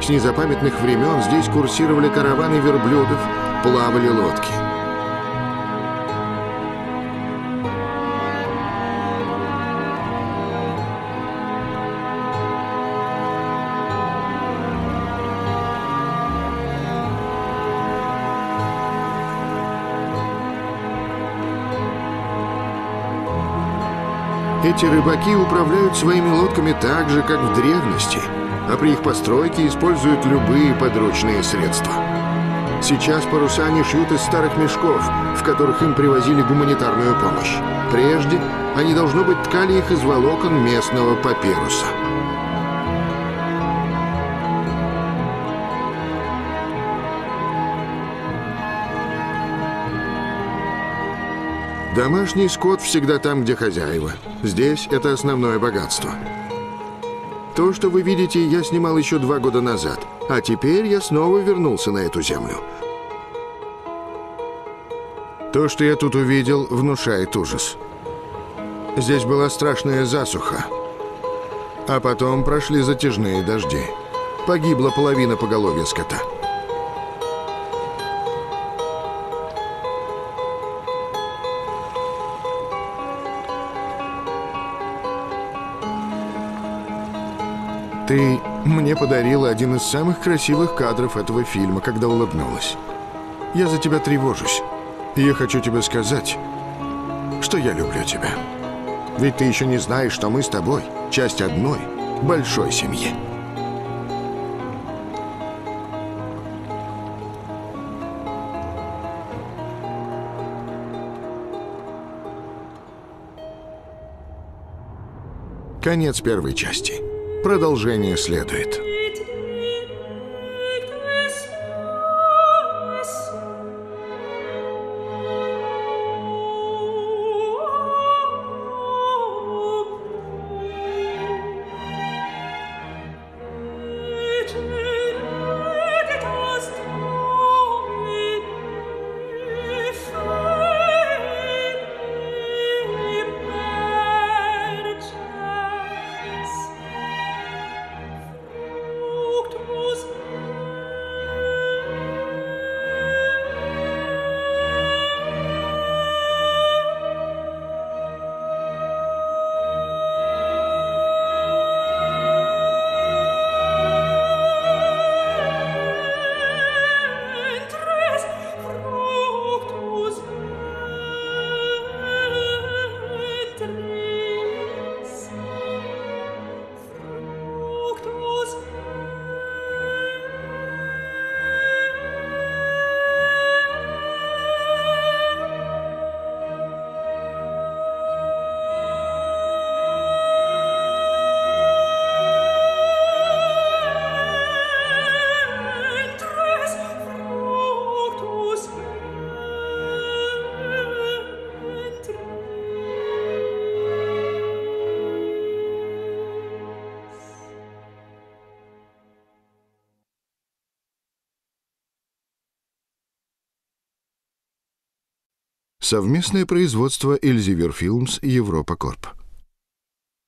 Speaker 1: С незапамятных времен здесь курсировали караваны верблюдов, плавали лодки. Эти рыбаки управляют своими лодками так же, как в древности, а при их постройке используют любые подручные средства. Сейчас паруса они шьют из старых мешков, в которых им привозили гуманитарную помощь. Прежде они, должно быть, ткали их из волокон местного папируса. Домашний скот всегда там, где хозяева. Здесь это основное богатство. То, что вы видите, я снимал еще два года назад. А теперь я снова вернулся на эту землю. То, что я тут увидел, внушает ужас. Здесь была страшная засуха. А потом прошли затяжные дожди. Погибла половина поголовья скота. Мне подарила один из самых красивых кадров этого фильма, когда улыбнулась. Я за тебя тревожусь. И я хочу тебе сказать, что я люблю тебя. Ведь ты еще не знаешь, что мы с тобой часть одной большой семьи. Конец первой части. Продолжение следует. Совместное производство Эльзевир Филмс Европа Корп.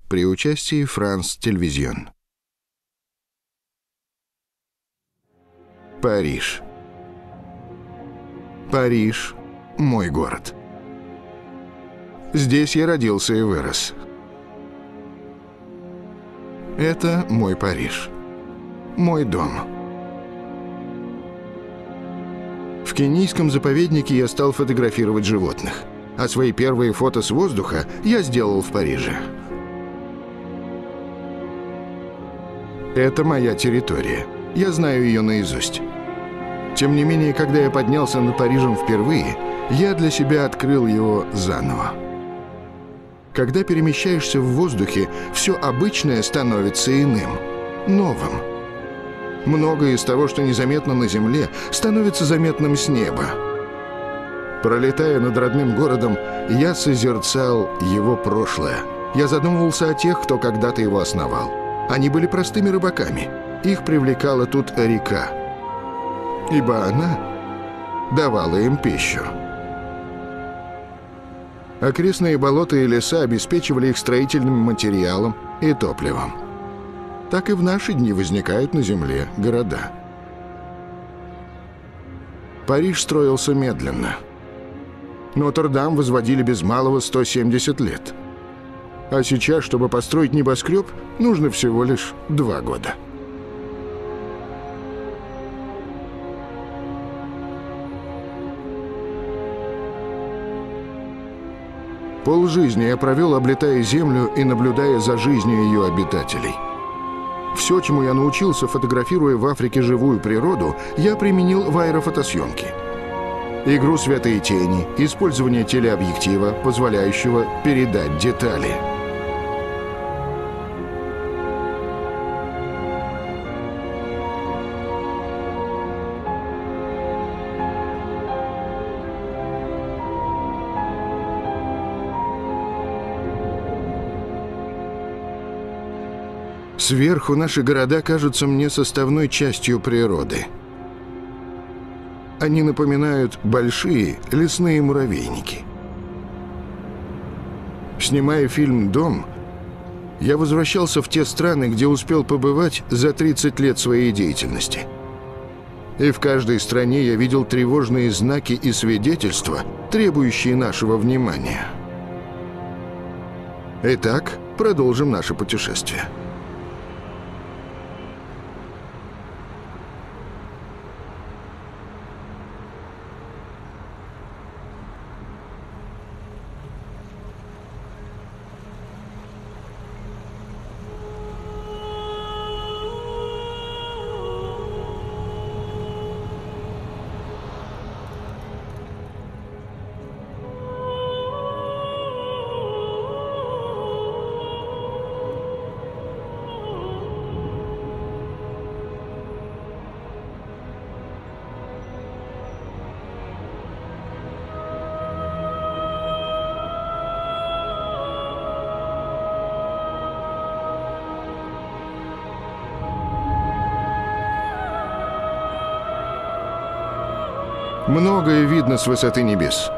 Speaker 1: При участии Франс Телевизион. Париж. Париж – мой город. Здесь я родился и вырос. Это мой Париж. Мой дом. В кенийском заповеднике я стал фотографировать животных, а свои первые фото с воздуха я сделал в Париже. Это моя территория. Я знаю ее наизусть. Тем не менее, когда я поднялся над Парижем впервые, я для себя открыл его заново. Когда перемещаешься в воздухе, все обычное становится иным, новым. Многое из того, что незаметно на земле, становится заметным с неба. Пролетая над родным городом, я созерцал его прошлое. Я задумывался о тех, кто когда-то его основал. Они были простыми рыбаками. Их привлекала тут река. Ибо она давала им пищу. Окрестные болота и леса обеспечивали их строительным материалом и топливом. Так и в наши дни возникают на Земле города. Париж строился медленно. Нотр-Дам возводили без малого 170 лет. А сейчас, чтобы построить небоскреб, нужно всего лишь два года. Полжизни я провел, облетая Землю и наблюдая за жизнью ее обитателей. Все, чему я научился, фотографируя в Африке живую природу, я применил в аэрофотосъемке. Игру и тени, использование телеобъектива, позволяющего передать детали – Сверху наши города кажутся мне составной частью природы. Они напоминают большие лесные муравейники. Снимая фильм «Дом», я возвращался в те страны, где успел побывать за 30 лет своей деятельности. И в каждой стране я видел тревожные знаки и свидетельства, требующие нашего внимания. Итак, продолжим наше путешествие. Многое видно с высоты небес.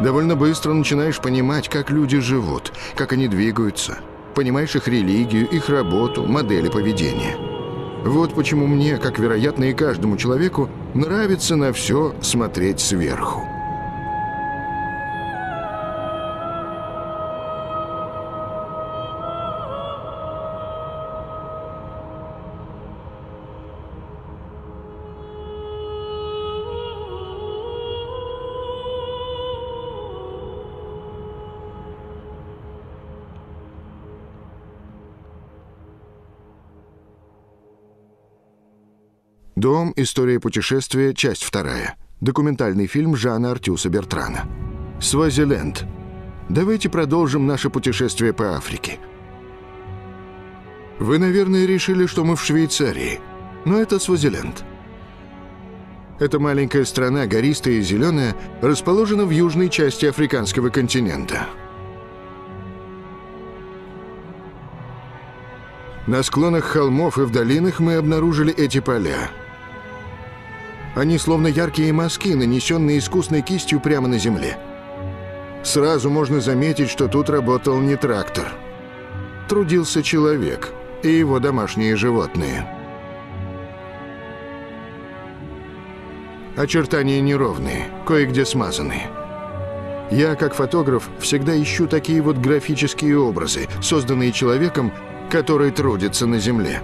Speaker 1: Довольно быстро начинаешь понимать, как люди живут, как они двигаются. Понимаешь их религию, их работу, модели поведения. Вот почему мне, как вероятно и каждому человеку, нравится на все смотреть сверху. История путешествия. Часть вторая. Документальный фильм Жана Артюса Бертрана. Свазиленд. Давайте продолжим наше путешествие по Африке. Вы, наверное, решили, что мы в Швейцарии. Но это Свазиленд. Эта маленькая страна, гористая и зеленая, расположена в южной части африканского континента. На склонах холмов и в долинах мы обнаружили эти поля – они словно яркие мазки, нанесенные искусной кистью прямо на земле. Сразу можно заметить, что тут работал не трактор. Трудился человек и его домашние животные. Очертания неровные, кое-где смазанные. Я, как фотограф, всегда ищу такие вот графические образы, созданные человеком, который трудится на земле.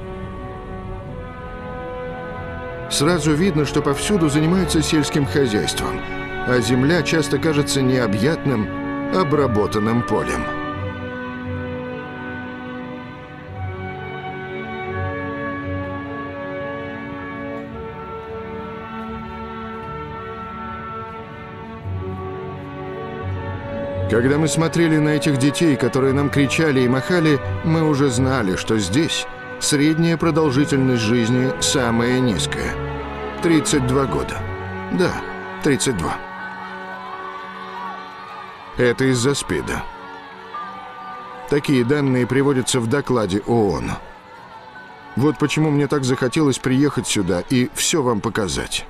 Speaker 1: Сразу видно, что повсюду занимаются сельским хозяйством, а земля часто кажется необъятным, обработанным полем. Когда мы смотрели на этих детей, которые нам кричали и махали, мы уже знали, что здесь средняя продолжительность жизни самая низкая. 32 года. Да, 32. Это из-за СПИДа. Такие данные приводятся в докладе ООН. Вот почему мне так захотелось приехать сюда и все вам показать.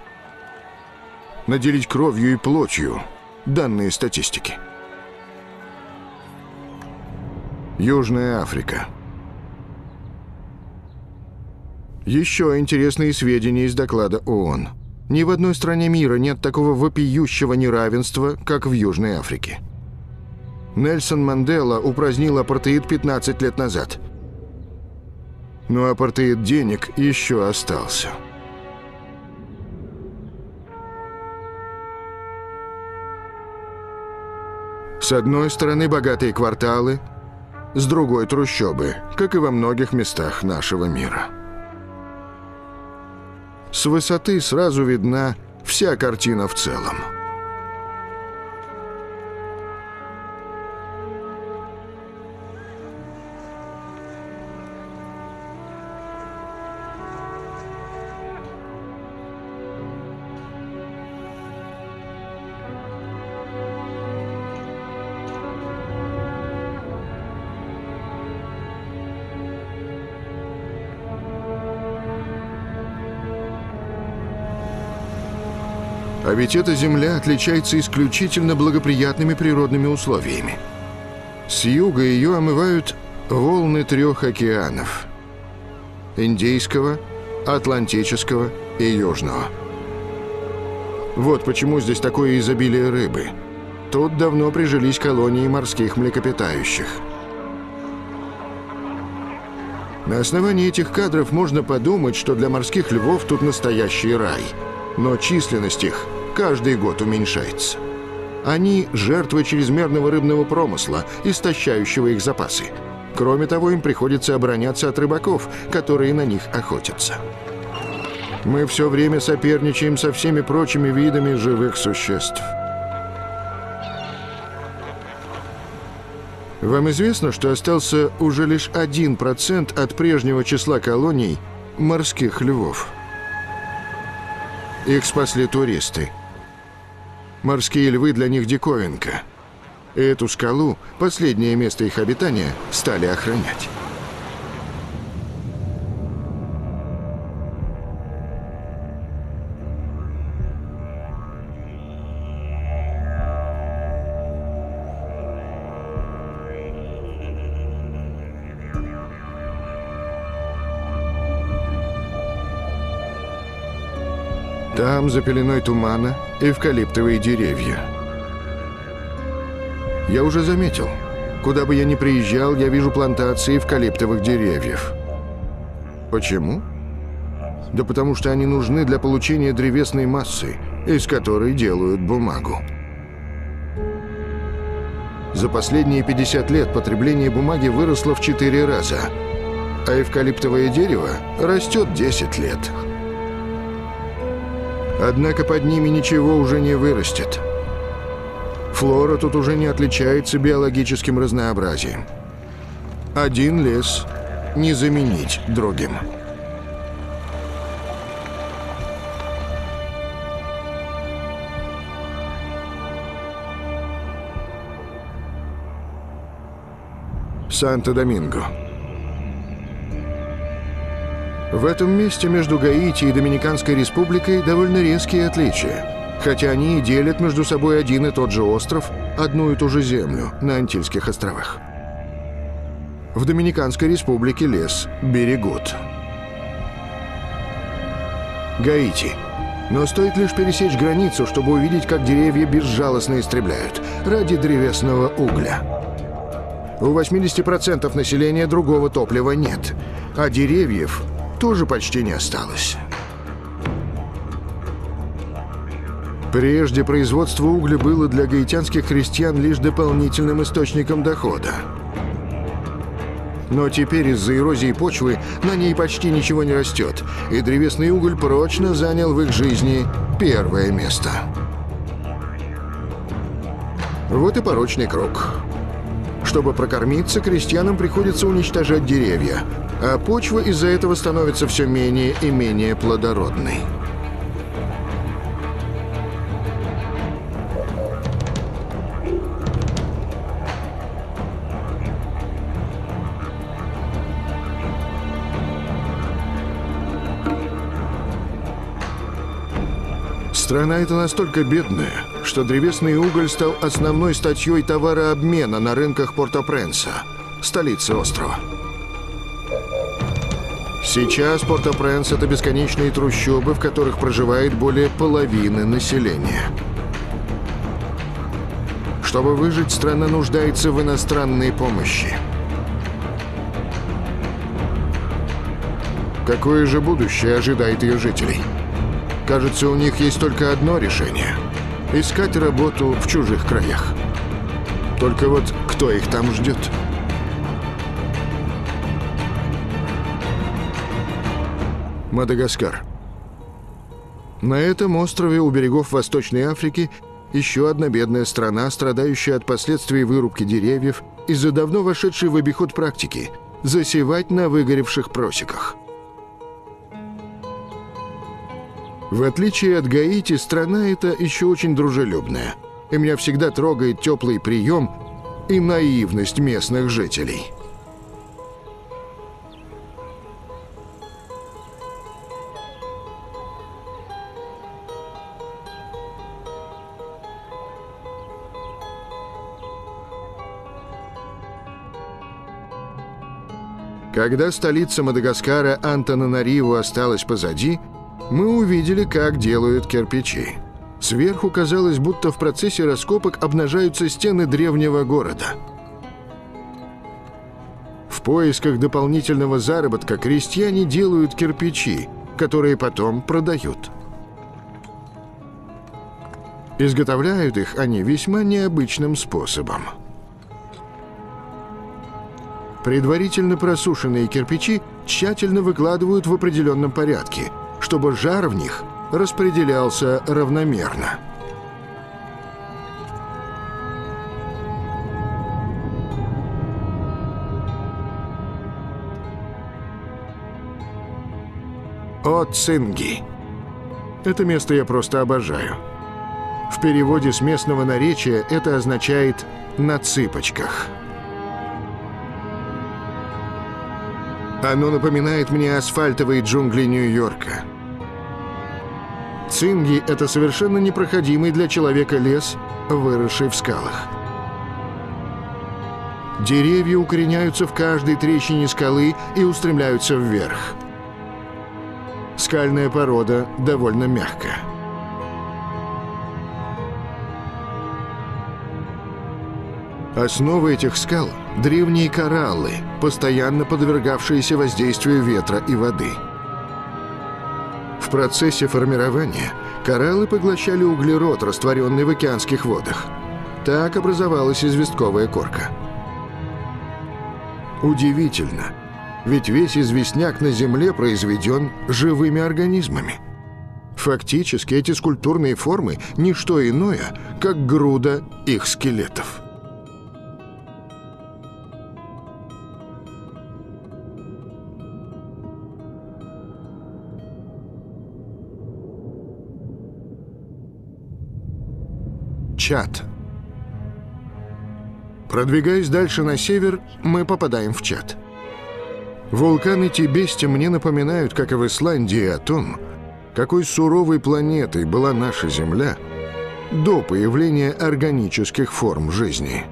Speaker 1: Наделить кровью и плотью данные статистики. Южная Африка. Еще интересные сведения из доклада ООН. Ни в одной стране мира нет такого вопиющего неравенства, как в Южной Африке. Нельсон Мандела упразднил апартеид 15 лет назад. Но апартеид денег еще остался. С одной стороны богатые кварталы, с другой трущобы, как и во многих местах нашего мира. С высоты сразу видна вся картина в целом. А ведь эта земля отличается исключительно благоприятными природными условиями. С юга ее омывают волны трех океанов. Индийского, Атлантического и Южного. Вот почему здесь такое изобилие рыбы. Тут давно прижились колонии морских млекопитающих. На основании этих кадров можно подумать, что для морских львов тут настоящий рай. Но численность их каждый год уменьшается. Они – жертвы чрезмерного рыбного промысла, истощающего их запасы. Кроме того, им приходится обороняться от рыбаков, которые на них охотятся. Мы все время соперничаем со всеми прочими видами живых существ. Вам известно, что остался уже лишь 1% от прежнего числа колоний морских львов? Их спасли туристы – Морские львы для них диковинка. эту скалу, последнее место их обитания, стали охранять. Там, за пеленой тумана, эвкалиптовые деревья. Я уже заметил. Куда бы я ни приезжал, я вижу плантации эвкалиптовых деревьев. Почему? Да потому что они нужны для получения древесной массы, из которой делают бумагу. За последние 50 лет потребление бумаги выросло в 4 раза, а эвкалиптовое дерево растет 10 лет. Однако под ними ничего уже не вырастет. Флора тут уже не отличается биологическим разнообразием. Один лес не заменить другим. Санто-Доминго. В этом месте между Гаити и Доминиканской республикой довольно резкие отличия. Хотя они и делят между собой один и тот же остров, одну и ту же землю на Антильских островах. В Доминиканской республике лес берегут. Гаити. Но стоит лишь пересечь границу, чтобы увидеть, как деревья безжалостно истребляют ради древесного угля. У 80% населения другого топлива нет, а деревьев тоже почти не осталось. Прежде производство угля было для гаитянских крестьян лишь дополнительным источником дохода. Но теперь из-за эрозии почвы на ней почти ничего не растет, и древесный уголь прочно занял в их жизни первое место. Вот и порочный круг. Чтобы прокормиться, крестьянам приходится уничтожать деревья, а почва из-за этого становится все менее и менее плодородной. Страна эта настолько бедная, что древесный уголь стал основной статьей товарообмена на рынках Порто-Пренса, столицы острова. Сейчас Порто-Пренс – это бесконечные трущобы, в которых проживает более половины населения. Чтобы выжить, страна нуждается в иностранной помощи. Какое же будущее ожидает ее жителей? Кажется, у них есть только одно решение – искать работу в чужих краях. Только вот кто их там ждет? Мадагаскар. На этом острове у берегов Восточной Африки еще одна бедная страна, страдающая от последствий вырубки деревьев из-за давно вошедшей в обиход практики – засевать на выгоревших просеках – В отличие от Гаити, страна эта еще очень дружелюбная. И меня всегда трогает теплый прием и наивность местных жителей. Когда столица Мадагаскара Антананариву осталась позади – мы увидели, как делают кирпичи. Сверху казалось, будто в процессе раскопок обнажаются стены древнего города. В поисках дополнительного заработка крестьяне делают кирпичи, которые потом продают. Изготовляют их они весьма необычным способом. Предварительно просушенные кирпичи тщательно выкладывают в определенном порядке – чтобы жар в них распределялся равномерно. Оцинги. Это место я просто обожаю. В переводе с местного наречия это означает «на цыпочках». Оно напоминает мне асфальтовые джунгли Нью-Йорка. Цинги — это совершенно непроходимый для человека лес, выросший в скалах. Деревья укореняются в каждой трещине скалы и устремляются вверх. Скальная порода довольно мягкая. Основа этих скал – древние кораллы, постоянно подвергавшиеся воздействию ветра и воды. В процессе формирования кораллы поглощали углерод, растворенный в океанских водах. Так образовалась известковая корка. Удивительно, ведь весь известняк на Земле произведен живыми организмами. Фактически эти скульптурные формы – не что иное, как груда их скелетов. Чат. Продвигаясь дальше на север, мы попадаем в Чат. Вулканы Тибести мне напоминают, как и в Исландии, о том, какой суровой планетой была наша Земля до появления органических форм жизни.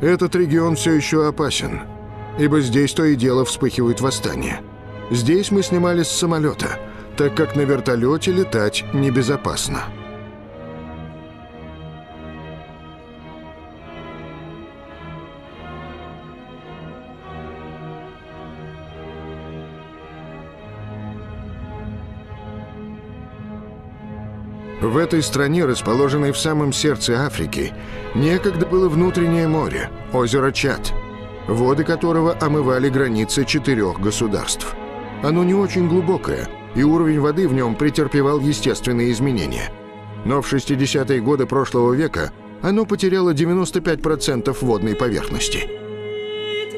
Speaker 1: Этот регион все еще опасен, ибо здесь то и дело вспыхивают восстания. Здесь мы снимались с самолета, так как на вертолете летать небезопасно. В этой стране, расположенной в самом сердце Африки, некогда было внутреннее море, озеро Чад, воды которого омывали границы четырех государств. Оно не очень глубокое, и уровень воды в нем претерпевал естественные изменения. Но в 60-е годы прошлого века оно потеряло 95% водной поверхности.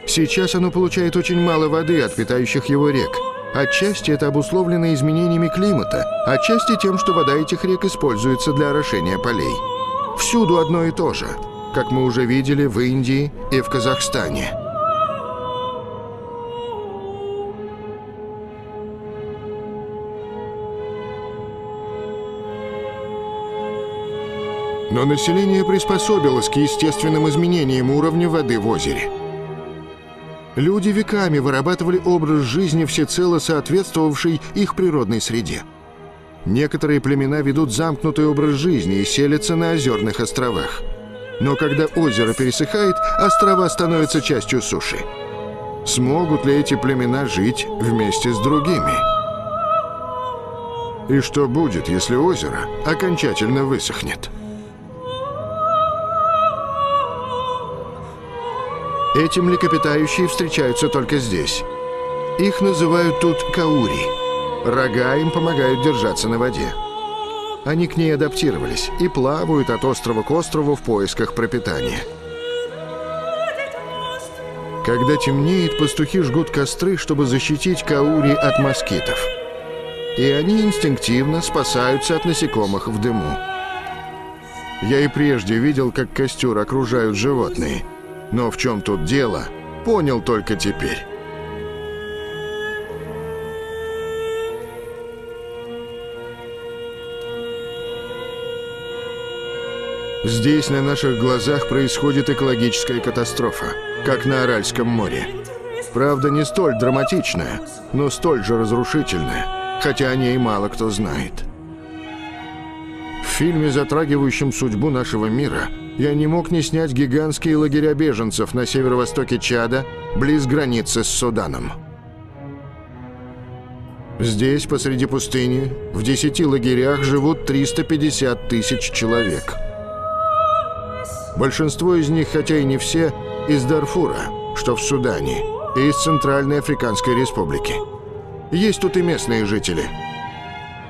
Speaker 1: Сейчас оно получает очень мало воды от питающих его рек – Отчасти это обусловлено изменениями климата, отчасти тем, что вода этих рек используется для орошения полей. Всюду одно и то же, как мы уже видели в Индии и в Казахстане. Но население приспособилось к естественным изменениям уровня воды в озере. Люди веками вырабатывали образ жизни, всецело соответствовавший их природной среде. Некоторые племена ведут замкнутый образ жизни и селятся на озерных островах. Но когда озеро пересыхает, острова становятся частью суши. Смогут ли эти племена жить вместе с другими? И что будет, если озеро окончательно высохнет? Эти млекопитающие встречаются только здесь. Их называют тут каури. Рога им помогают держаться на воде. Они к ней адаптировались и плавают от острова к острову в поисках пропитания. Когда темнеет, пастухи жгут костры, чтобы защитить каури от москитов. И они инстинктивно спасаются от насекомых в дыму. Я и прежде видел, как костер окружают животные – но в чем тут дело, понял только теперь. Здесь на наших глазах происходит экологическая катастрофа, как на Аральском море. Правда, не столь драматичная, но столь же разрушительная, хотя о ней мало кто знает. В фильме, затрагивающем судьбу нашего мира, я не мог не снять гигантские лагеря беженцев на северо-востоке Чада, близ границы с Суданом. Здесь, посреди пустыни, в десяти лагерях живут 350 тысяч человек. Большинство из них, хотя и не все, из Дарфура, что в Судане, и из Центральной Африканской Республики. Есть тут и местные жители.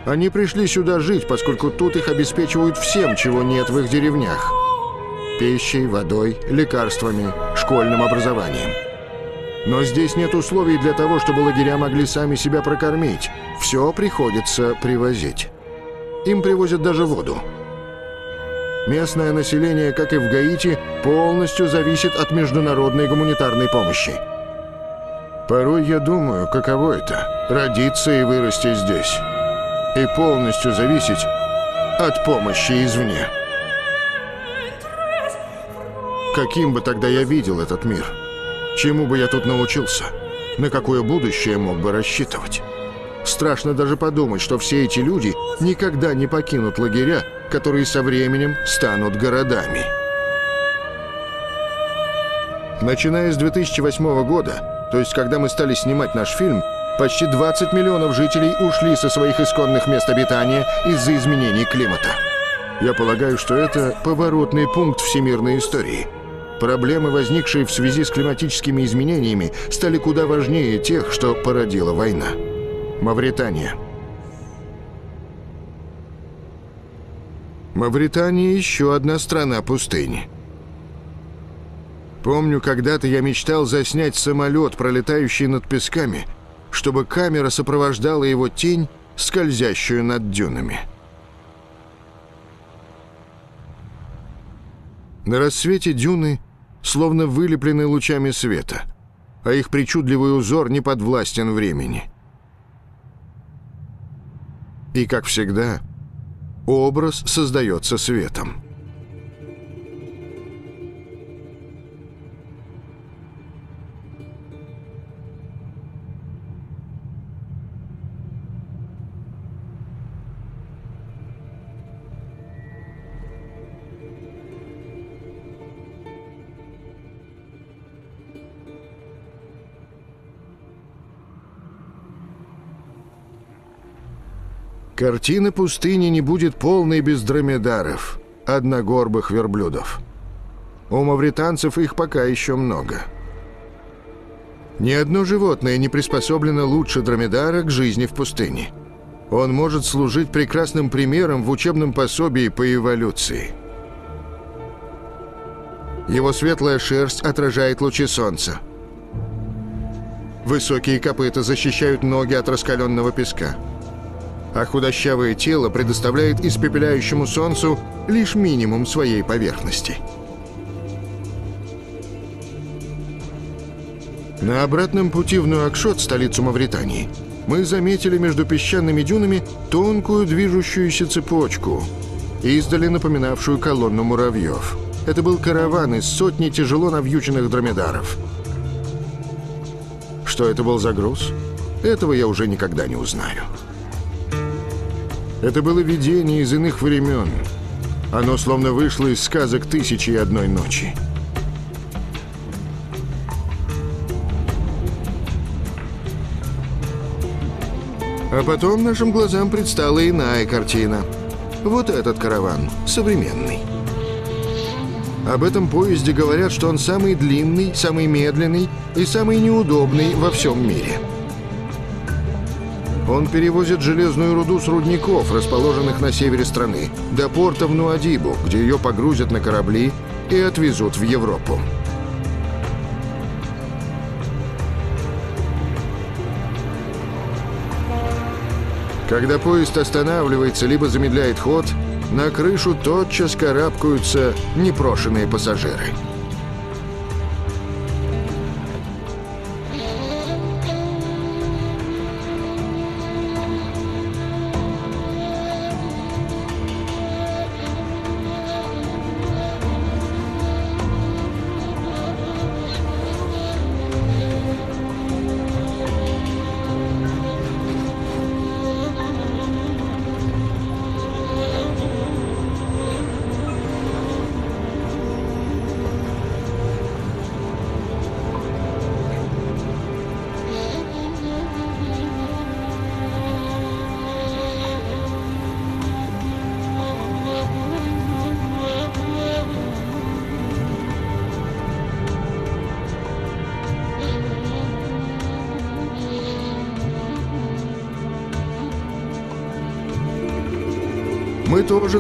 Speaker 1: Они пришли сюда жить, поскольку тут их обеспечивают всем, чего нет в их деревнях – пищей, водой, лекарствами, школьным образованием. Но здесь нет условий для того, чтобы лагеря могли сами себя прокормить. Все приходится привозить. Им привозят даже воду. Местное население, как и в Гаити, полностью зависит от международной гуманитарной помощи. Порой я думаю, каково это – родиться и вырасти здесь. И полностью зависеть от помощи извне. Каким бы тогда я видел этот мир? Чему бы я тут научился? На какое будущее мог бы рассчитывать? Страшно даже подумать, что все эти люди никогда не покинут лагеря, которые со временем станут городами. Начиная с 2008 года, то есть когда мы стали снимать наш фильм, почти 20 миллионов жителей ушли со своих исконных мест обитания из-за изменений климата. Я полагаю, что это поворотный пункт всемирной истории – Проблемы, возникшие в связи с климатическими изменениями, стали куда важнее тех, что породила война. Мавритания. Мавритания еще одна страна пустыни. Помню, когда-то я мечтал заснять самолет, пролетающий над песками, чтобы камера сопровождала его тень, скользящую над дюнами. На рассвете дюны словно вылеплены лучами света. а их причудливый узор не подвластен времени. И, как всегда, образ создается светом. Картина пустыни не будет полной без дромедаров, одногорбых верблюдов. У мавританцев их пока еще много. Ни одно животное не приспособлено лучше дромедара к жизни в пустыне. Он может служить прекрасным примером в учебном пособии по эволюции. Его светлая шерсть отражает лучи солнца. Высокие копыта защищают ноги от раскаленного песка а худощавое тело предоставляет испепеляющему солнцу лишь минимум своей поверхности. На обратном пути в Нуакшот, столицу Мавритании, мы заметили между песчаными дюнами тонкую движущуюся цепочку, издали напоминавшую колонну муравьев. Это был караван из сотни тяжело навьюченных дромедаров. Что это был за груз? Этого я уже никогда не узнаю. Это было видение из иных времен. Оно словно вышло из сказок «Тысячи и одной ночи». А потом нашим глазам предстала иная картина. Вот этот караван, современный. Об этом поезде говорят, что он самый длинный, самый медленный и самый неудобный во всем мире. Он перевозит железную руду с рудников, расположенных на севере страны, до порта в Нуадибу, где ее погрузят на корабли и отвезут в Европу. Когда поезд останавливается либо замедляет ход, на крышу тотчас карабкаются непрошенные пассажиры.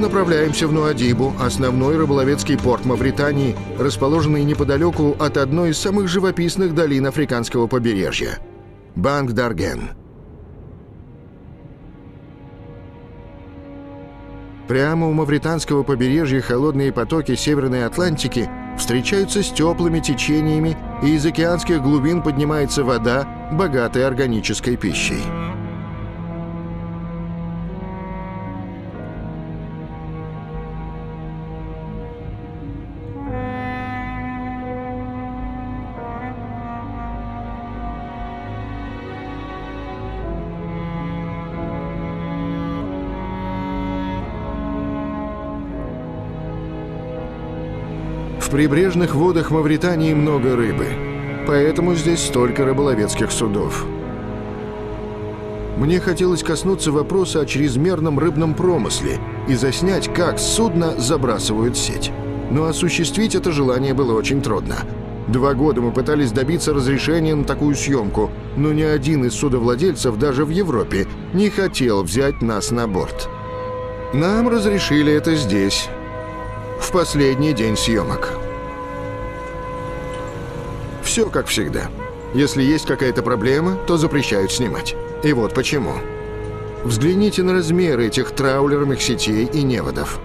Speaker 1: Направляемся в Нуадибу, основной рыболовецкий порт Мавритании, расположенный неподалеку от одной из самых живописных долин африканского побережья – Банк-Дарген. Прямо у мавританского побережья холодные потоки Северной Атлантики встречаются с теплыми течениями, и из океанских глубин поднимается вода, богатая органической пищей. В прибрежных водах Мавритании много рыбы, поэтому здесь столько рыболовецких судов. Мне хотелось коснуться вопроса о чрезмерном рыбном промысле и заснять, как судно забрасывают сеть. Но осуществить это желание было очень трудно. Два года мы пытались добиться разрешения на такую съемку, но ни один из судовладельцев даже в Европе не хотел взять нас на борт. Нам разрешили это здесь, в последний день съемок. Все как всегда. Если есть какая-то проблема, то запрещают снимать. И вот почему. Взгляните на размеры этих траулерных сетей и неводов.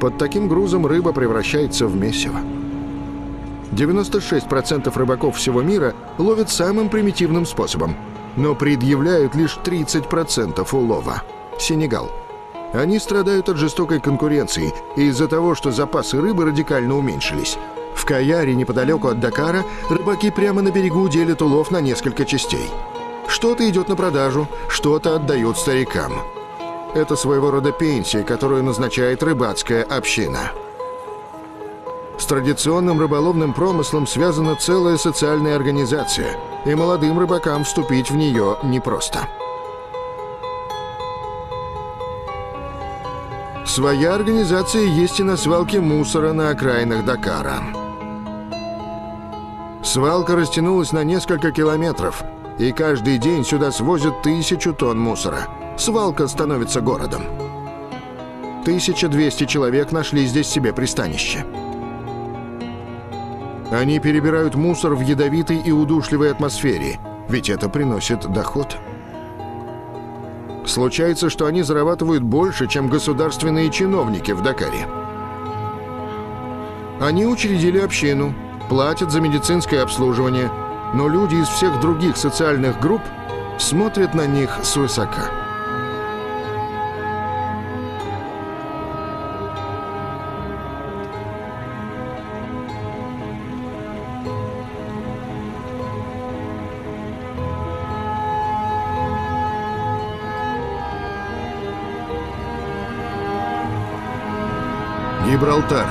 Speaker 1: Под таким грузом рыба превращается в месиво. 96% рыбаков всего мира ловят самым примитивным способом, но предъявляют лишь 30% улова. Сенегал. Они страдают от жестокой конкуренции из-за того, что запасы рыбы радикально уменьшились. В Каяре, неподалеку от Дакара, рыбаки прямо на берегу делят улов на несколько частей. Что-то идет на продажу, что-то отдают старикам. Это своего рода пенсия, которую назначает рыбацкая община. С традиционным рыболовным промыслом связана целая социальная организация, и молодым рыбакам вступить в нее непросто. Своя организация есть и на свалке мусора на окраинах Дакара. Свалка растянулась на несколько километров, и каждый день сюда свозят тысячу тонн мусора. Свалка становится городом. 1200 человек нашли здесь себе пристанище. Они перебирают мусор в ядовитой и удушливой атмосфере, ведь это приносит доход. Случается, что они зарабатывают больше, чем государственные чиновники в Дакаре. Они учредили общину, платят за медицинское обслуживание, но люди из всех других социальных групп смотрят на них свысока. Гибралтар.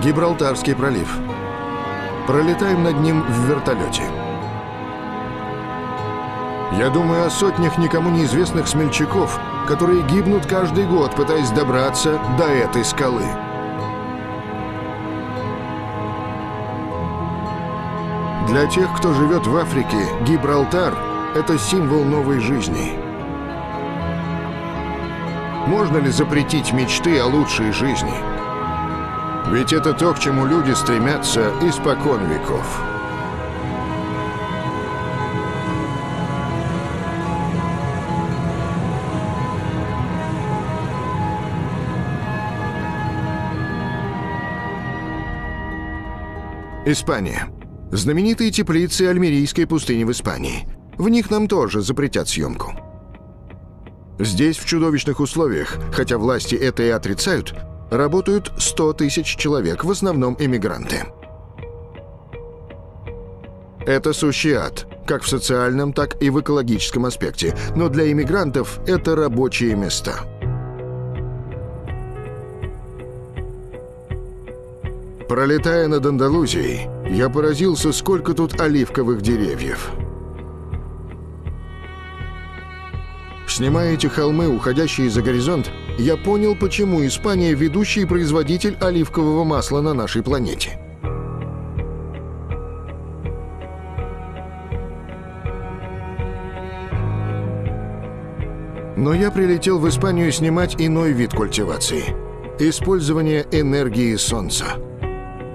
Speaker 1: Гибралтарский пролив. Пролетаем над ним в вертолете. Я думаю о сотнях никому неизвестных смельчаков, которые гибнут каждый год, пытаясь добраться до этой скалы. Для тех, кто живет в Африке, Гибралтар – это символ новой жизни – можно ли запретить мечты о лучшей жизни? Ведь это то, к чему люди стремятся испокон веков. Испания. Знаменитые теплицы Альмерийской пустыни в Испании. В них нам тоже запретят съемку. Здесь в чудовищных условиях, хотя власти это и отрицают, работают 100 тысяч человек, в основном иммигранты. Это сущий ад, как в социальном, так и в экологическом аспекте, но для иммигрантов это рабочие места. Пролетая над Андалузией, я поразился, сколько тут оливковых деревьев – Снимая эти холмы, уходящие за горизонт, я понял, почему Испания – ведущий производитель оливкового масла на нашей планете. Но я прилетел в Испанию снимать иной вид культивации – использование энергии Солнца.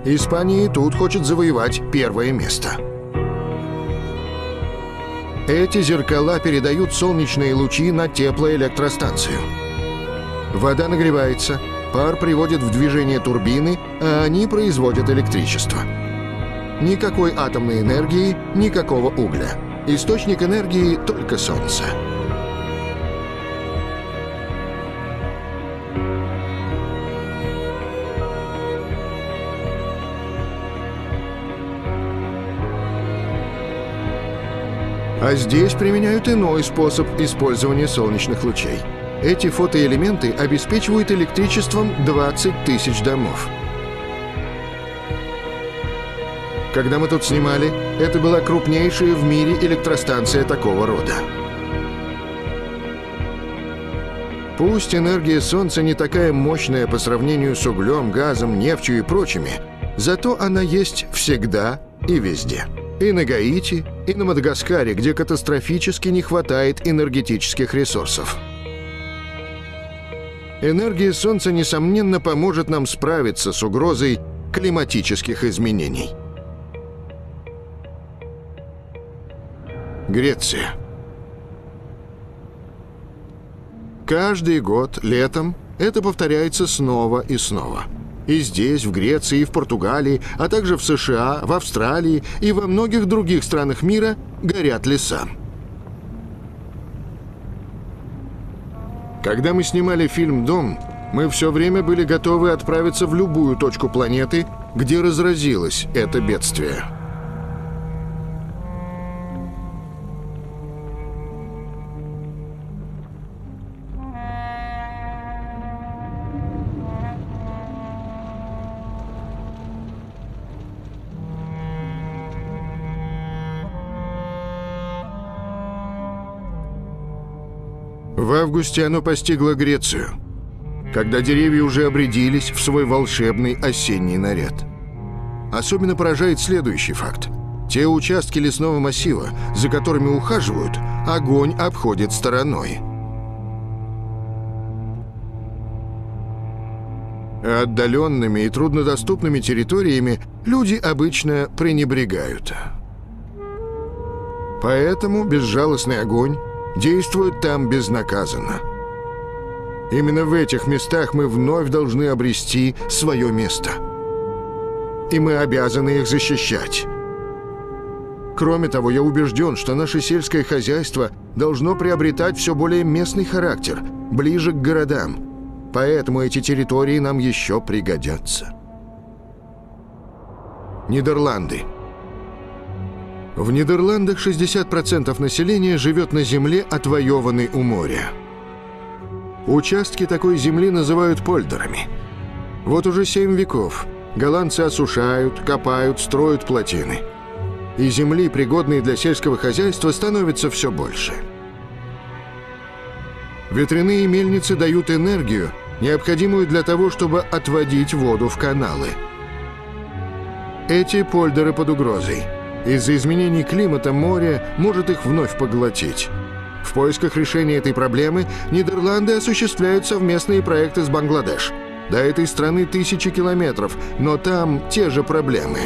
Speaker 1: Испания тут хочет завоевать первое место – эти зеркала передают солнечные лучи на теплоэлектростанцию. Вода нагревается, пар приводит в движение турбины, а они производят электричество. Никакой атомной энергии, никакого угля. Источник энергии только солнце. А здесь применяют иной способ использования солнечных лучей. Эти фотоэлементы обеспечивают электричеством 20 тысяч домов. Когда мы тут снимали, это была крупнейшая в мире электростанция такого рода. Пусть энергия Солнца не такая мощная по сравнению с углем, газом, нефтью и прочими, зато она есть всегда и везде. И на Гаити, и на Мадагаскаре, где катастрофически не хватает энергетических ресурсов. Энергия Солнца, несомненно, поможет нам справиться с угрозой климатических изменений. Греция. Каждый год летом это повторяется снова и снова. И здесь, в Греции, и в Португалии, а также в США, в Австралии и во многих других странах мира горят леса. Когда мы снимали фильм «Дом», мы все время были готовы отправиться в любую точку планеты, где разразилось это бедствие. В августе оно постигло Грецию, когда деревья уже обрядились в свой волшебный осенний наряд. Особенно поражает следующий факт. Те участки лесного массива, за которыми ухаживают, огонь обходит стороной. Отдаленными и труднодоступными территориями люди обычно пренебрегают. Поэтому безжалостный огонь действуют там безнаказанно. Именно в этих местах мы вновь должны обрести свое место. И мы обязаны их защищать. Кроме того, я убежден, что наше сельское хозяйство должно приобретать все более местный характер, ближе к городам. Поэтому эти территории нам еще пригодятся. Нидерланды. В Нидерландах 60% населения живет на земле, отвоеванной у моря. Участки такой земли называют польдерами. Вот уже семь веков голландцы осушают, копают, строят плотины. И земли, пригодной для сельского хозяйства, становится все больше. Ветряные мельницы дают энергию, необходимую для того, чтобы отводить воду в каналы. Эти польдеры под угрозой – из-за изменений климата море может их вновь поглотить. В поисках решения этой проблемы Нидерланды осуществляют совместные проекты с Бангладеш. До этой страны тысячи километров, но там те же проблемы.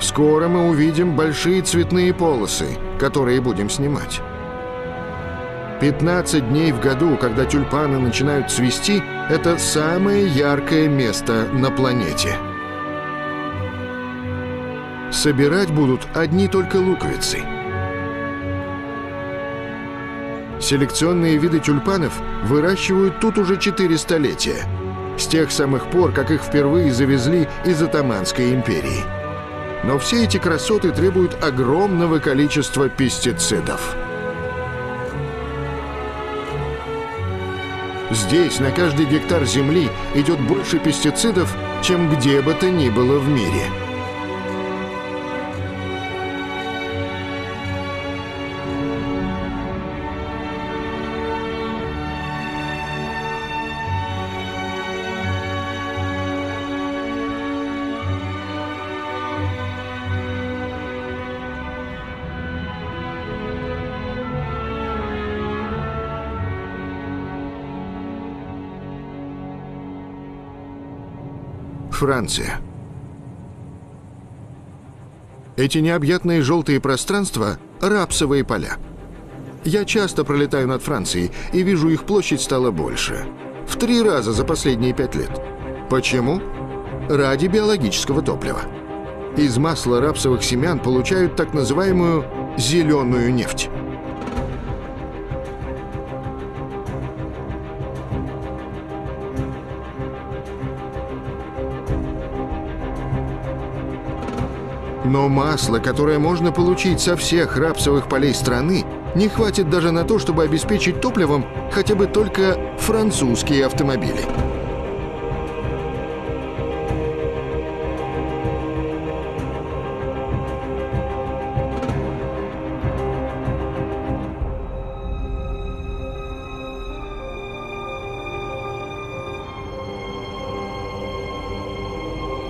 Speaker 1: Скоро мы увидим большие цветные полосы, которые будем снимать. 15 дней в году, когда тюльпаны начинают цвести, это самое яркое место на планете. Собирать будут одни только луковицы. Селекционные виды тюльпанов выращивают тут уже 4 столетия. С тех самых пор, как их впервые завезли из Атаманской империи. Но все эти красоты требуют огромного количества пестицидов. Здесь на каждый гектар земли идет больше пестицидов, чем где бы то ни было в мире. Франция. Эти необъятные желтые пространства – рапсовые поля. Я часто пролетаю над Францией и вижу, их площадь стала больше. В три раза за последние пять лет. Почему? Ради биологического топлива. Из масла рапсовых семян получают так называемую «зеленую нефть». Но масла, которое можно получить со всех рапсовых полей страны, не хватит даже на то, чтобы обеспечить топливом хотя бы только французские автомобили.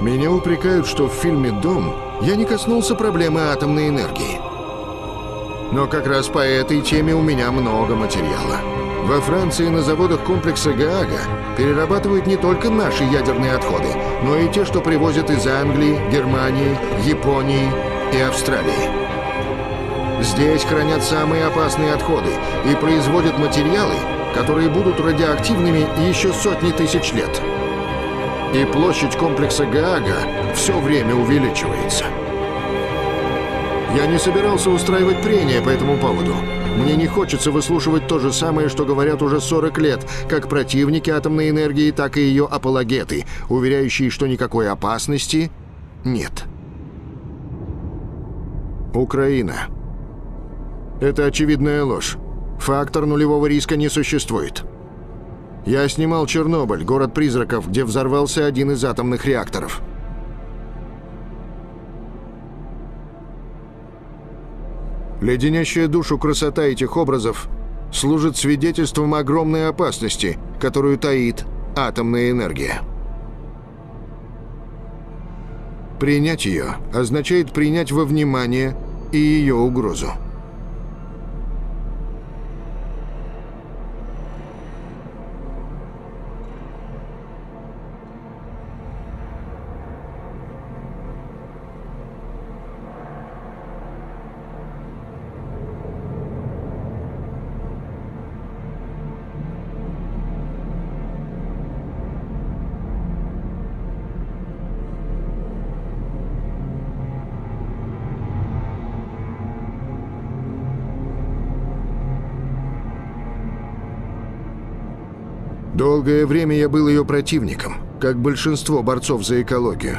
Speaker 1: Меня упрекают, что в фильме «Дом» я не коснулся проблемы атомной энергии. Но как раз по этой теме у меня много материала. Во Франции на заводах комплекса Гаага перерабатывают не только наши ядерные отходы, но и те, что привозят из Англии, Германии, Японии и Австралии. Здесь хранят самые опасные отходы и производят материалы, которые будут радиоактивными еще сотни тысяч лет. И площадь комплекса Гаага все время увеличивается. Я не собирался устраивать прения по этому поводу. Мне не хочется выслушивать то же самое, что говорят уже 40 лет, как противники атомной энергии, так и ее апологеты, уверяющие, что никакой опасности нет. Украина. Это очевидная ложь. Фактор нулевого риска не существует. Я снимал Чернобыль, город призраков, где взорвался один из атомных реакторов. Леденящая душу красота этих образов служит свидетельством огромной опасности, которую таит атомная энергия. Принять ее означает принять во внимание и ее угрозу. Долгое время я был ее противником, как большинство борцов за экологию.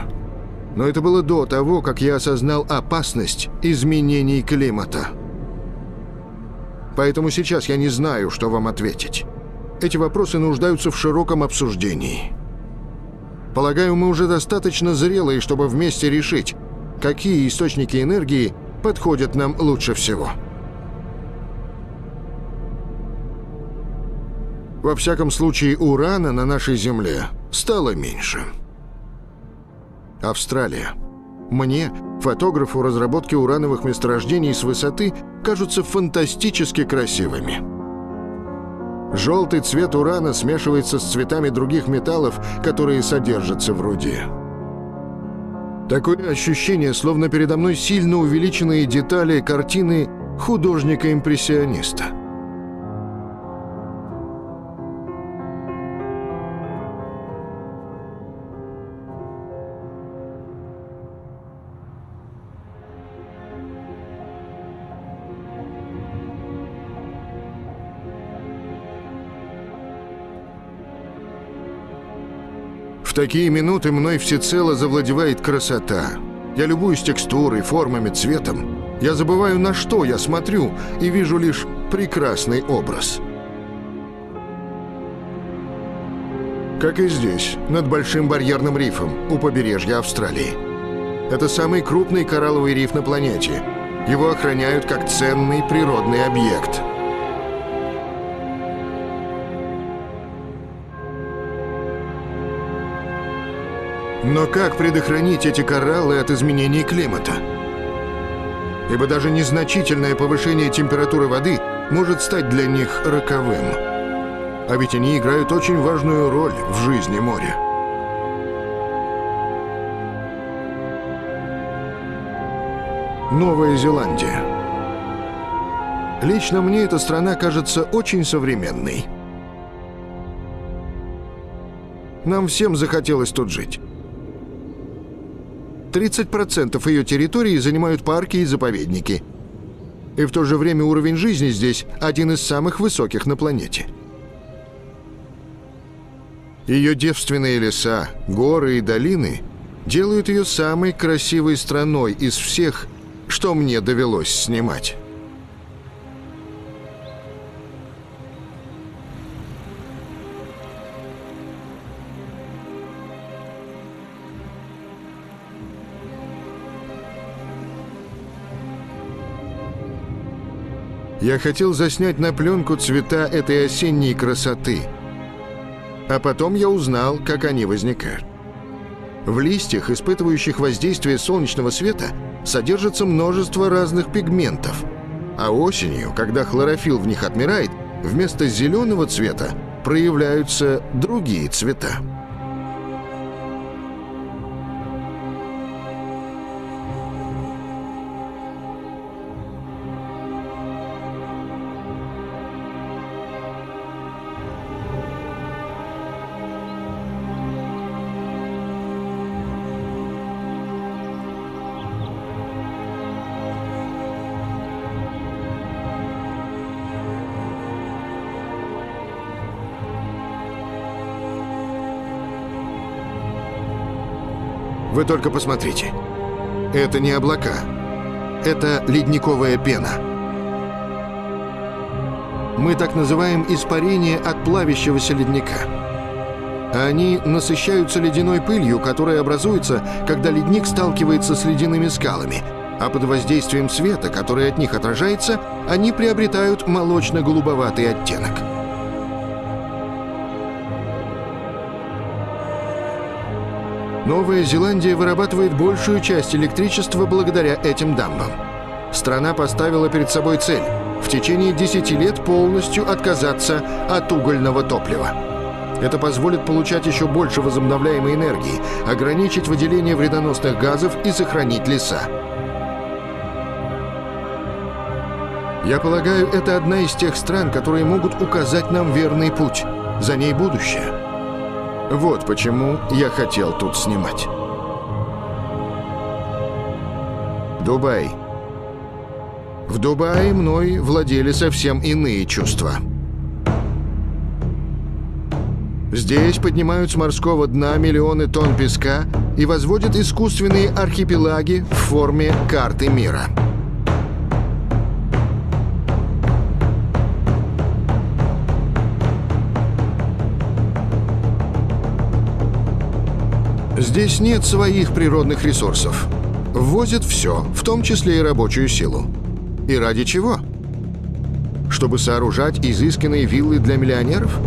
Speaker 1: Но это было до того, как я осознал опасность изменений климата. Поэтому сейчас я не знаю, что вам ответить. Эти вопросы нуждаются в широком обсуждении. Полагаю, мы уже достаточно зрелые, чтобы вместе решить, какие источники энергии подходят нам лучше всего. Во всяком случае, урана на нашей Земле стало меньше. Австралия. Мне, фотографу, разработки урановых месторождений с высоты кажутся фантастически красивыми. Желтый цвет урана смешивается с цветами других металлов, которые содержатся в руде. Такое ощущение, словно передо мной сильно увеличенные детали картины художника-импрессиониста. Такие минуты мной всецело завладевает красота. Я любуюсь текстурой, формами, цветом. Я забываю, на что я смотрю, и вижу лишь прекрасный образ. Как и здесь, над Большим барьерным рифом, у побережья Австралии. Это самый крупный коралловый риф на планете. Его охраняют как ценный природный объект – Но как предохранить эти кораллы от изменений климата? Ибо даже незначительное повышение температуры воды может стать для них роковым. А ведь они играют очень важную роль в жизни моря. Новая Зеландия. Лично мне эта страна кажется очень современной. Нам всем захотелось тут жить. 30% ее территории занимают парки и заповедники. И в то же время уровень жизни здесь один из самых высоких на планете. Ее девственные леса, горы и долины делают ее самой красивой страной из всех, что мне довелось снимать. Я хотел заснять на пленку цвета этой осенней красоты. А потом я узнал, как они возникают. В листьях, испытывающих воздействие солнечного света, содержится множество разных пигментов. А осенью, когда хлорофилл в них отмирает, вместо зеленого цвета проявляются другие цвета. Только посмотрите. Это не облака. Это ледниковая пена. Мы так называем испарение от плавящегося ледника. Они насыщаются ледяной пылью, которая образуется, когда ледник сталкивается с ледяными скалами, а под воздействием света, который от них отражается, они приобретают молочно-голубоватый оттенок. Новая Зеландия вырабатывает большую часть электричества благодаря этим дамбам. Страна поставила перед собой цель в течение 10 лет полностью отказаться от угольного топлива. Это позволит получать еще больше возобновляемой энергии, ограничить выделение вредоносных газов и сохранить леса. Я полагаю, это одна из тех стран, которые могут указать нам верный путь. За ней будущее. Вот почему я хотел тут снимать. Дубай. В Дубае мной владели совсем иные чувства. Здесь поднимают с морского дна миллионы тонн песка и возводят искусственные архипелаги в форме карты мира. Здесь нет своих природных ресурсов. Ввозят все, в том числе и рабочую силу. И ради чего? Чтобы сооружать изысканные виллы для миллионеров?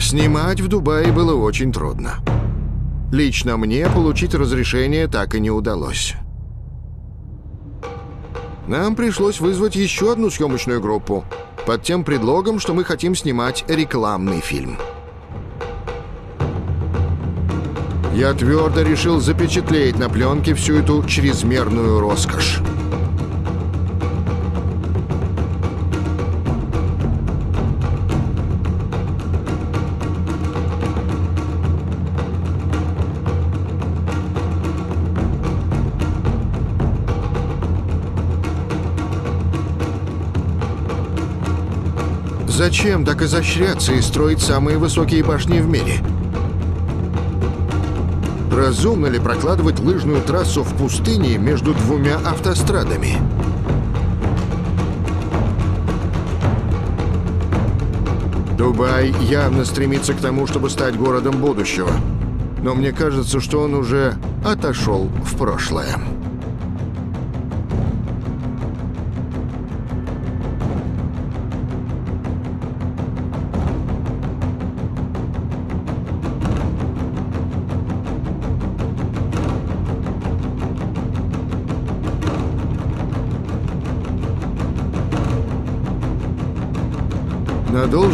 Speaker 1: Снимать в Дубае было очень трудно. Лично мне получить разрешение так и не удалось. Нам пришлось вызвать еще одну съемочную группу – под тем предлогом, что мы хотим снимать рекламный фильм. Я твердо решил запечатлеть на пленке всю эту чрезмерную роскошь. Зачем так изощряться и строить самые высокие башни в мире? Разумно ли прокладывать лыжную трассу в пустыне между двумя автострадами? Дубай явно стремится к тому, чтобы стать городом будущего. Но мне кажется, что он уже отошел в прошлое.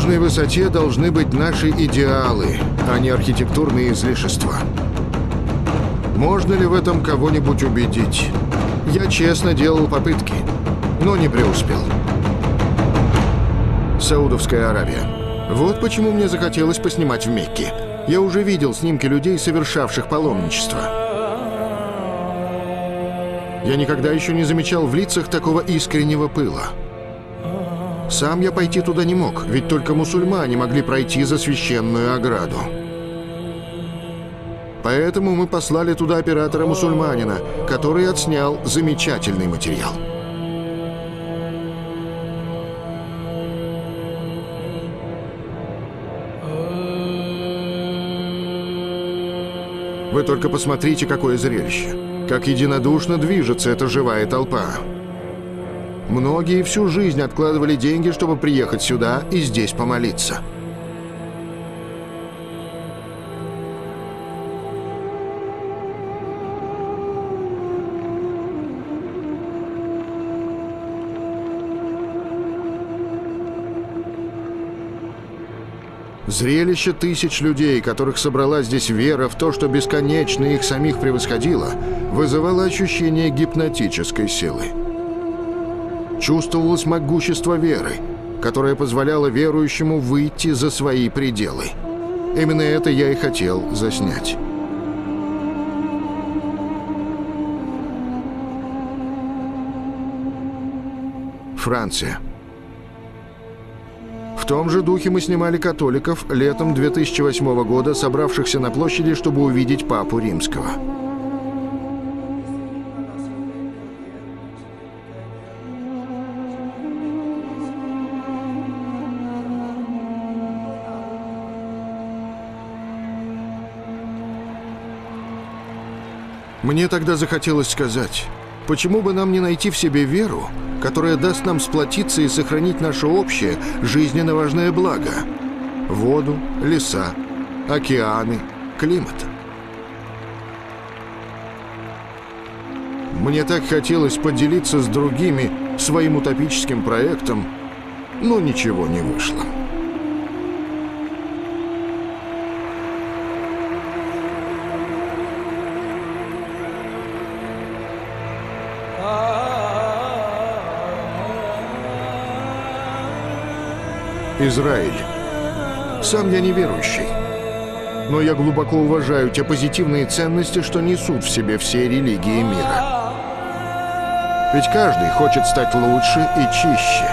Speaker 1: Должной высоте должны быть наши идеалы, а не архитектурные излишества. Можно ли в этом кого-нибудь убедить? Я честно делал попытки, но не преуспел. Саудовская Аравия. Вот почему мне захотелось поснимать в Мекке. Я уже видел снимки людей, совершавших паломничество. Я никогда еще не замечал в лицах такого искреннего пыла. Сам я пойти туда не мог, ведь только мусульмане могли пройти за священную ограду. Поэтому мы послали туда оператора-мусульманина, который отснял замечательный материал. Вы только посмотрите, какое зрелище. Как единодушно движется эта живая толпа. Многие всю жизнь откладывали деньги, чтобы приехать сюда и здесь помолиться. Зрелище тысяч людей, которых собрала здесь вера в то, что бесконечно их самих превосходило, вызывало ощущение гипнотической силы чувствовалось могущество веры, которое позволяло верующему выйти за свои пределы. Именно это я и хотел заснять. Франция. В том же духе мы снимали католиков летом 2008 года, собравшихся на площади, чтобы увидеть Папу Римского. Мне тогда захотелось сказать, почему бы нам не найти в себе веру, которая даст нам сплотиться и сохранить наше общее, жизненно важное благо – воду, леса, океаны, климат. Мне так хотелось поделиться с другими своим утопическим проектом, но ничего не вышло. Израиль. Сам я неверующий. Но я глубоко уважаю те позитивные ценности, что несут в себе все религии мира. Ведь каждый хочет стать лучше и чище.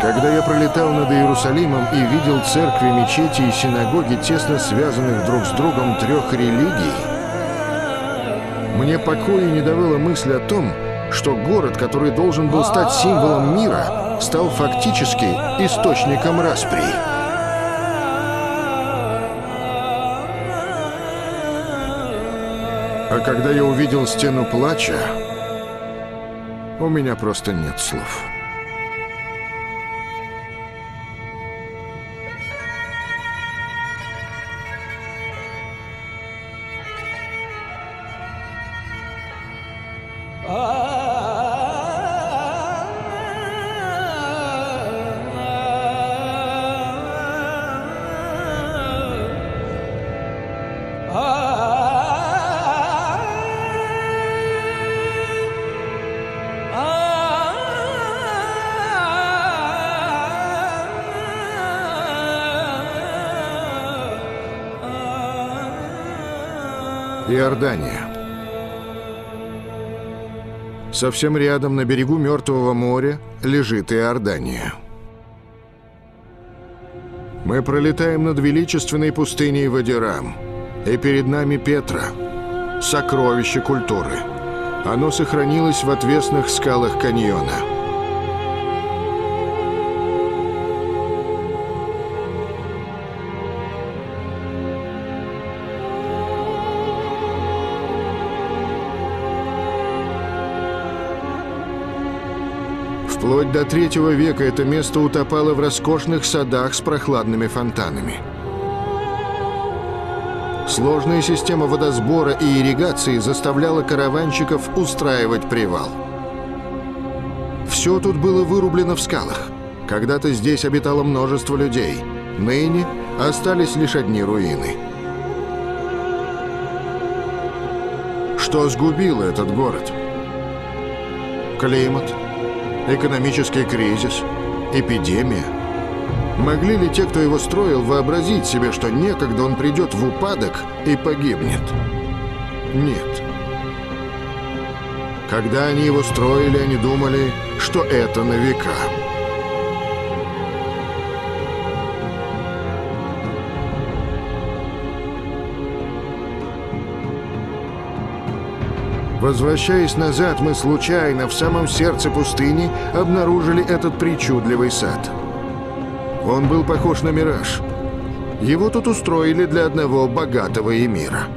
Speaker 1: Когда я пролетал над Иерусалимом и видел церкви, мечети и синагоги, тесно связанных друг с другом трех религий, мне покоя не давала мысль о том, что город, который должен был стать символом мира, стал фактически источником распри. А когда я увидел стену плача, у меня просто нет слов. Иордания. Совсем рядом, на берегу Мертвого моря, лежит Иордания. Мы пролетаем над величественной пустыней Вадирам, и перед нами Петра, сокровище культуры. Оно сохранилось в отвесных скалах каньона. Вплоть до третьего века это место утопало в роскошных садах с прохладными фонтанами. Сложная система водосбора и ирригации заставляла караванщиков устраивать привал. Все тут было вырублено в скалах. Когда-то здесь обитало множество людей. Ныне остались лишь одни руины. Что сгубило этот город? Климат, экономический кризис, эпидемия. Могли ли те, кто его строил, вообразить себе, что некогда он придет в упадок и погибнет? Нет. Когда они его строили, они думали, что это на века. Возвращаясь назад, мы случайно в самом сердце пустыни обнаружили этот причудливый сад. Он был похож на мираж. Его тут устроили для одного богатого эмира.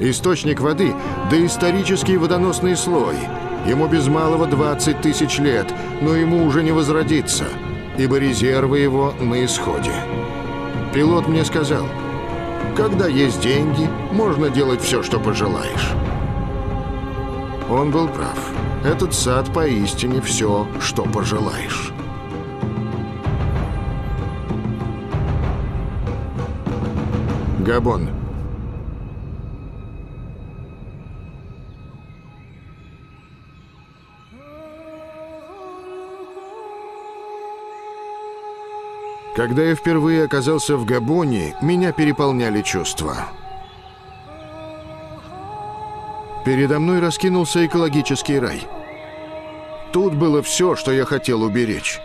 Speaker 1: Источник воды – доисторический водоносный слой. Ему без малого 20 тысяч лет, но ему уже не возродиться, ибо резервы его на исходе. Пилот мне сказал, когда есть деньги, можно делать все, что пожелаешь. Он был прав. Этот сад поистине все, что пожелаешь. Габон. Когда я впервые оказался в Габоне, меня переполняли чувства. Передо мной раскинулся экологический рай. Тут было все, что я хотел уберечь.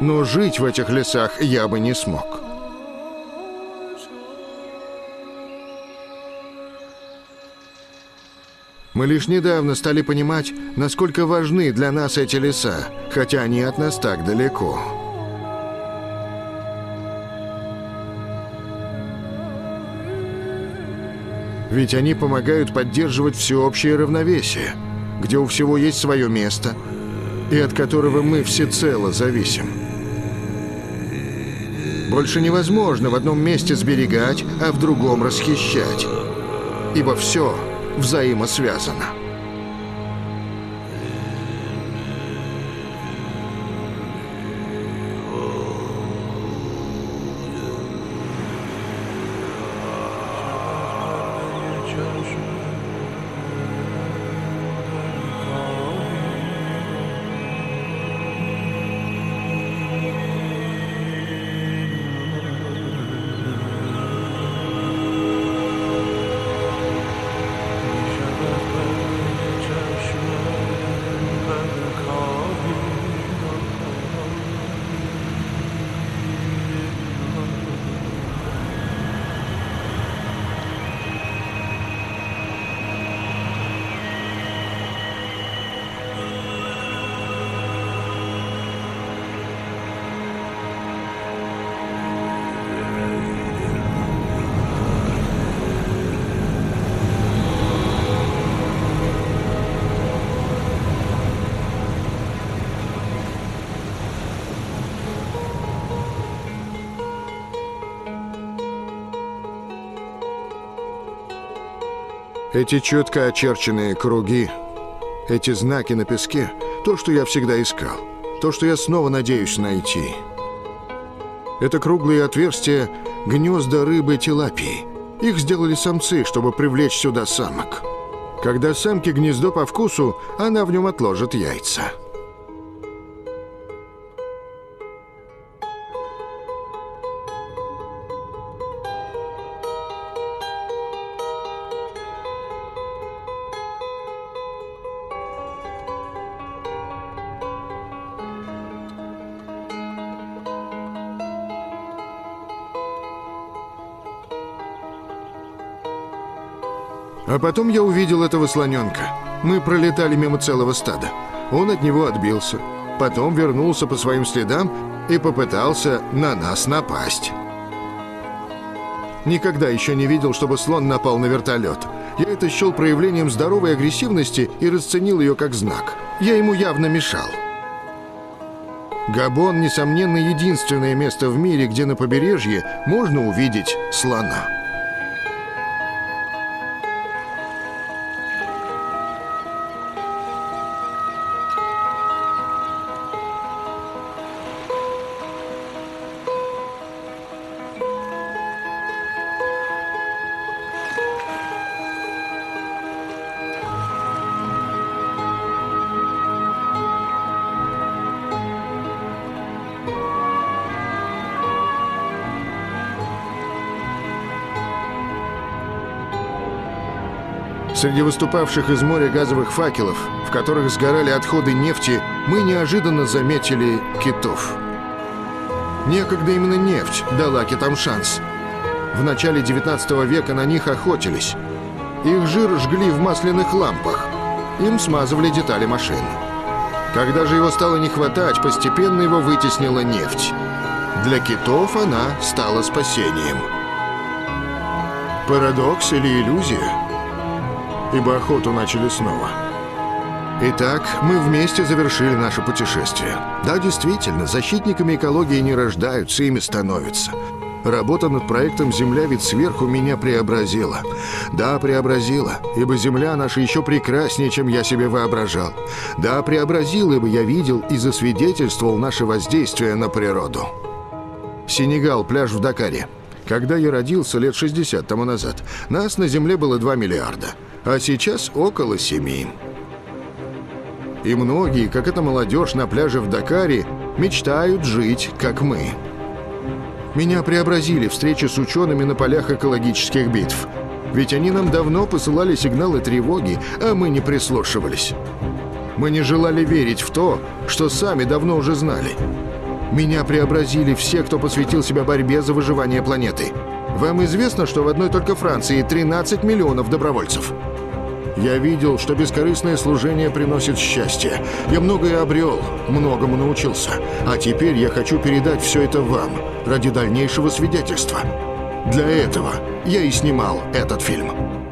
Speaker 1: Но жить в этих лесах я бы не смог. Мы лишь недавно стали понимать, насколько важны для нас эти леса, хотя они от нас так далеко. Ведь они помогают поддерживать всеобщее равновесие, где у всего есть свое место, и от которого мы всецело зависим. Больше невозможно в одном месте сберегать, а в другом расхищать. Ибо все взаимосвязано. Эти четко очерченные круги, эти знаки на песке — то, что я всегда искал, то, что я снова надеюсь найти. Это круглые отверстия — гнезда рыбы тилапии. Их сделали самцы, чтобы привлечь сюда самок. Когда самке гнездо по вкусу, она в нем отложит яйца. А потом я увидел этого слоненка. Мы пролетали мимо целого стада. Он от него отбился. Потом вернулся по своим следам и попытался на нас напасть. Никогда еще не видел, чтобы слон напал на вертолет. Я это счел проявлением здоровой агрессивности и расценил ее как знак. Я ему явно мешал. Габон, несомненно, единственное место в мире, где на побережье можно увидеть слона. Среди выступавших из моря газовых факелов, в которых сгорали отходы нефти, мы неожиданно заметили китов. Некогда именно нефть дала китам шанс. В начале 19 века на них охотились. Их жир жгли в масляных лампах. Им смазывали детали машин. Когда же его стало не хватать, постепенно его вытеснила нефть. Для китов она стала спасением. Парадокс или иллюзия? Ибо охоту начали снова. Итак, мы вместе завершили наше путешествие. Да, действительно, защитниками экологии не рождаются, ими становятся. Работа над проектом «Земля ведь сверху» меня преобразила. Да, преобразила, ибо Земля наша еще прекраснее, чем я себе воображал. Да, преобразила, ибо я видел и засвидетельствовал наше воздействие на природу. Сенегал, пляж в Дакаре. Когда я родился лет 60 тому назад, нас на Земле было 2 миллиарда а сейчас около семи. И многие, как эта молодежь на пляже в Дакаре, мечтают жить, как мы. Меня преобразили встречи с учеными на полях экологических битв. Ведь они нам давно посылали сигналы тревоги, а мы не прислушивались. Мы не желали верить в то, что сами давно уже знали. Меня преобразили все, кто посвятил себя борьбе за выживание планеты. Вам известно, что в одной только Франции 13 миллионов добровольцев? Я видел, что бескорыстное служение приносит счастье. Я многое обрел, многому научился. А теперь я хочу передать все это вам, ради дальнейшего свидетельства. Для этого я и снимал этот фильм.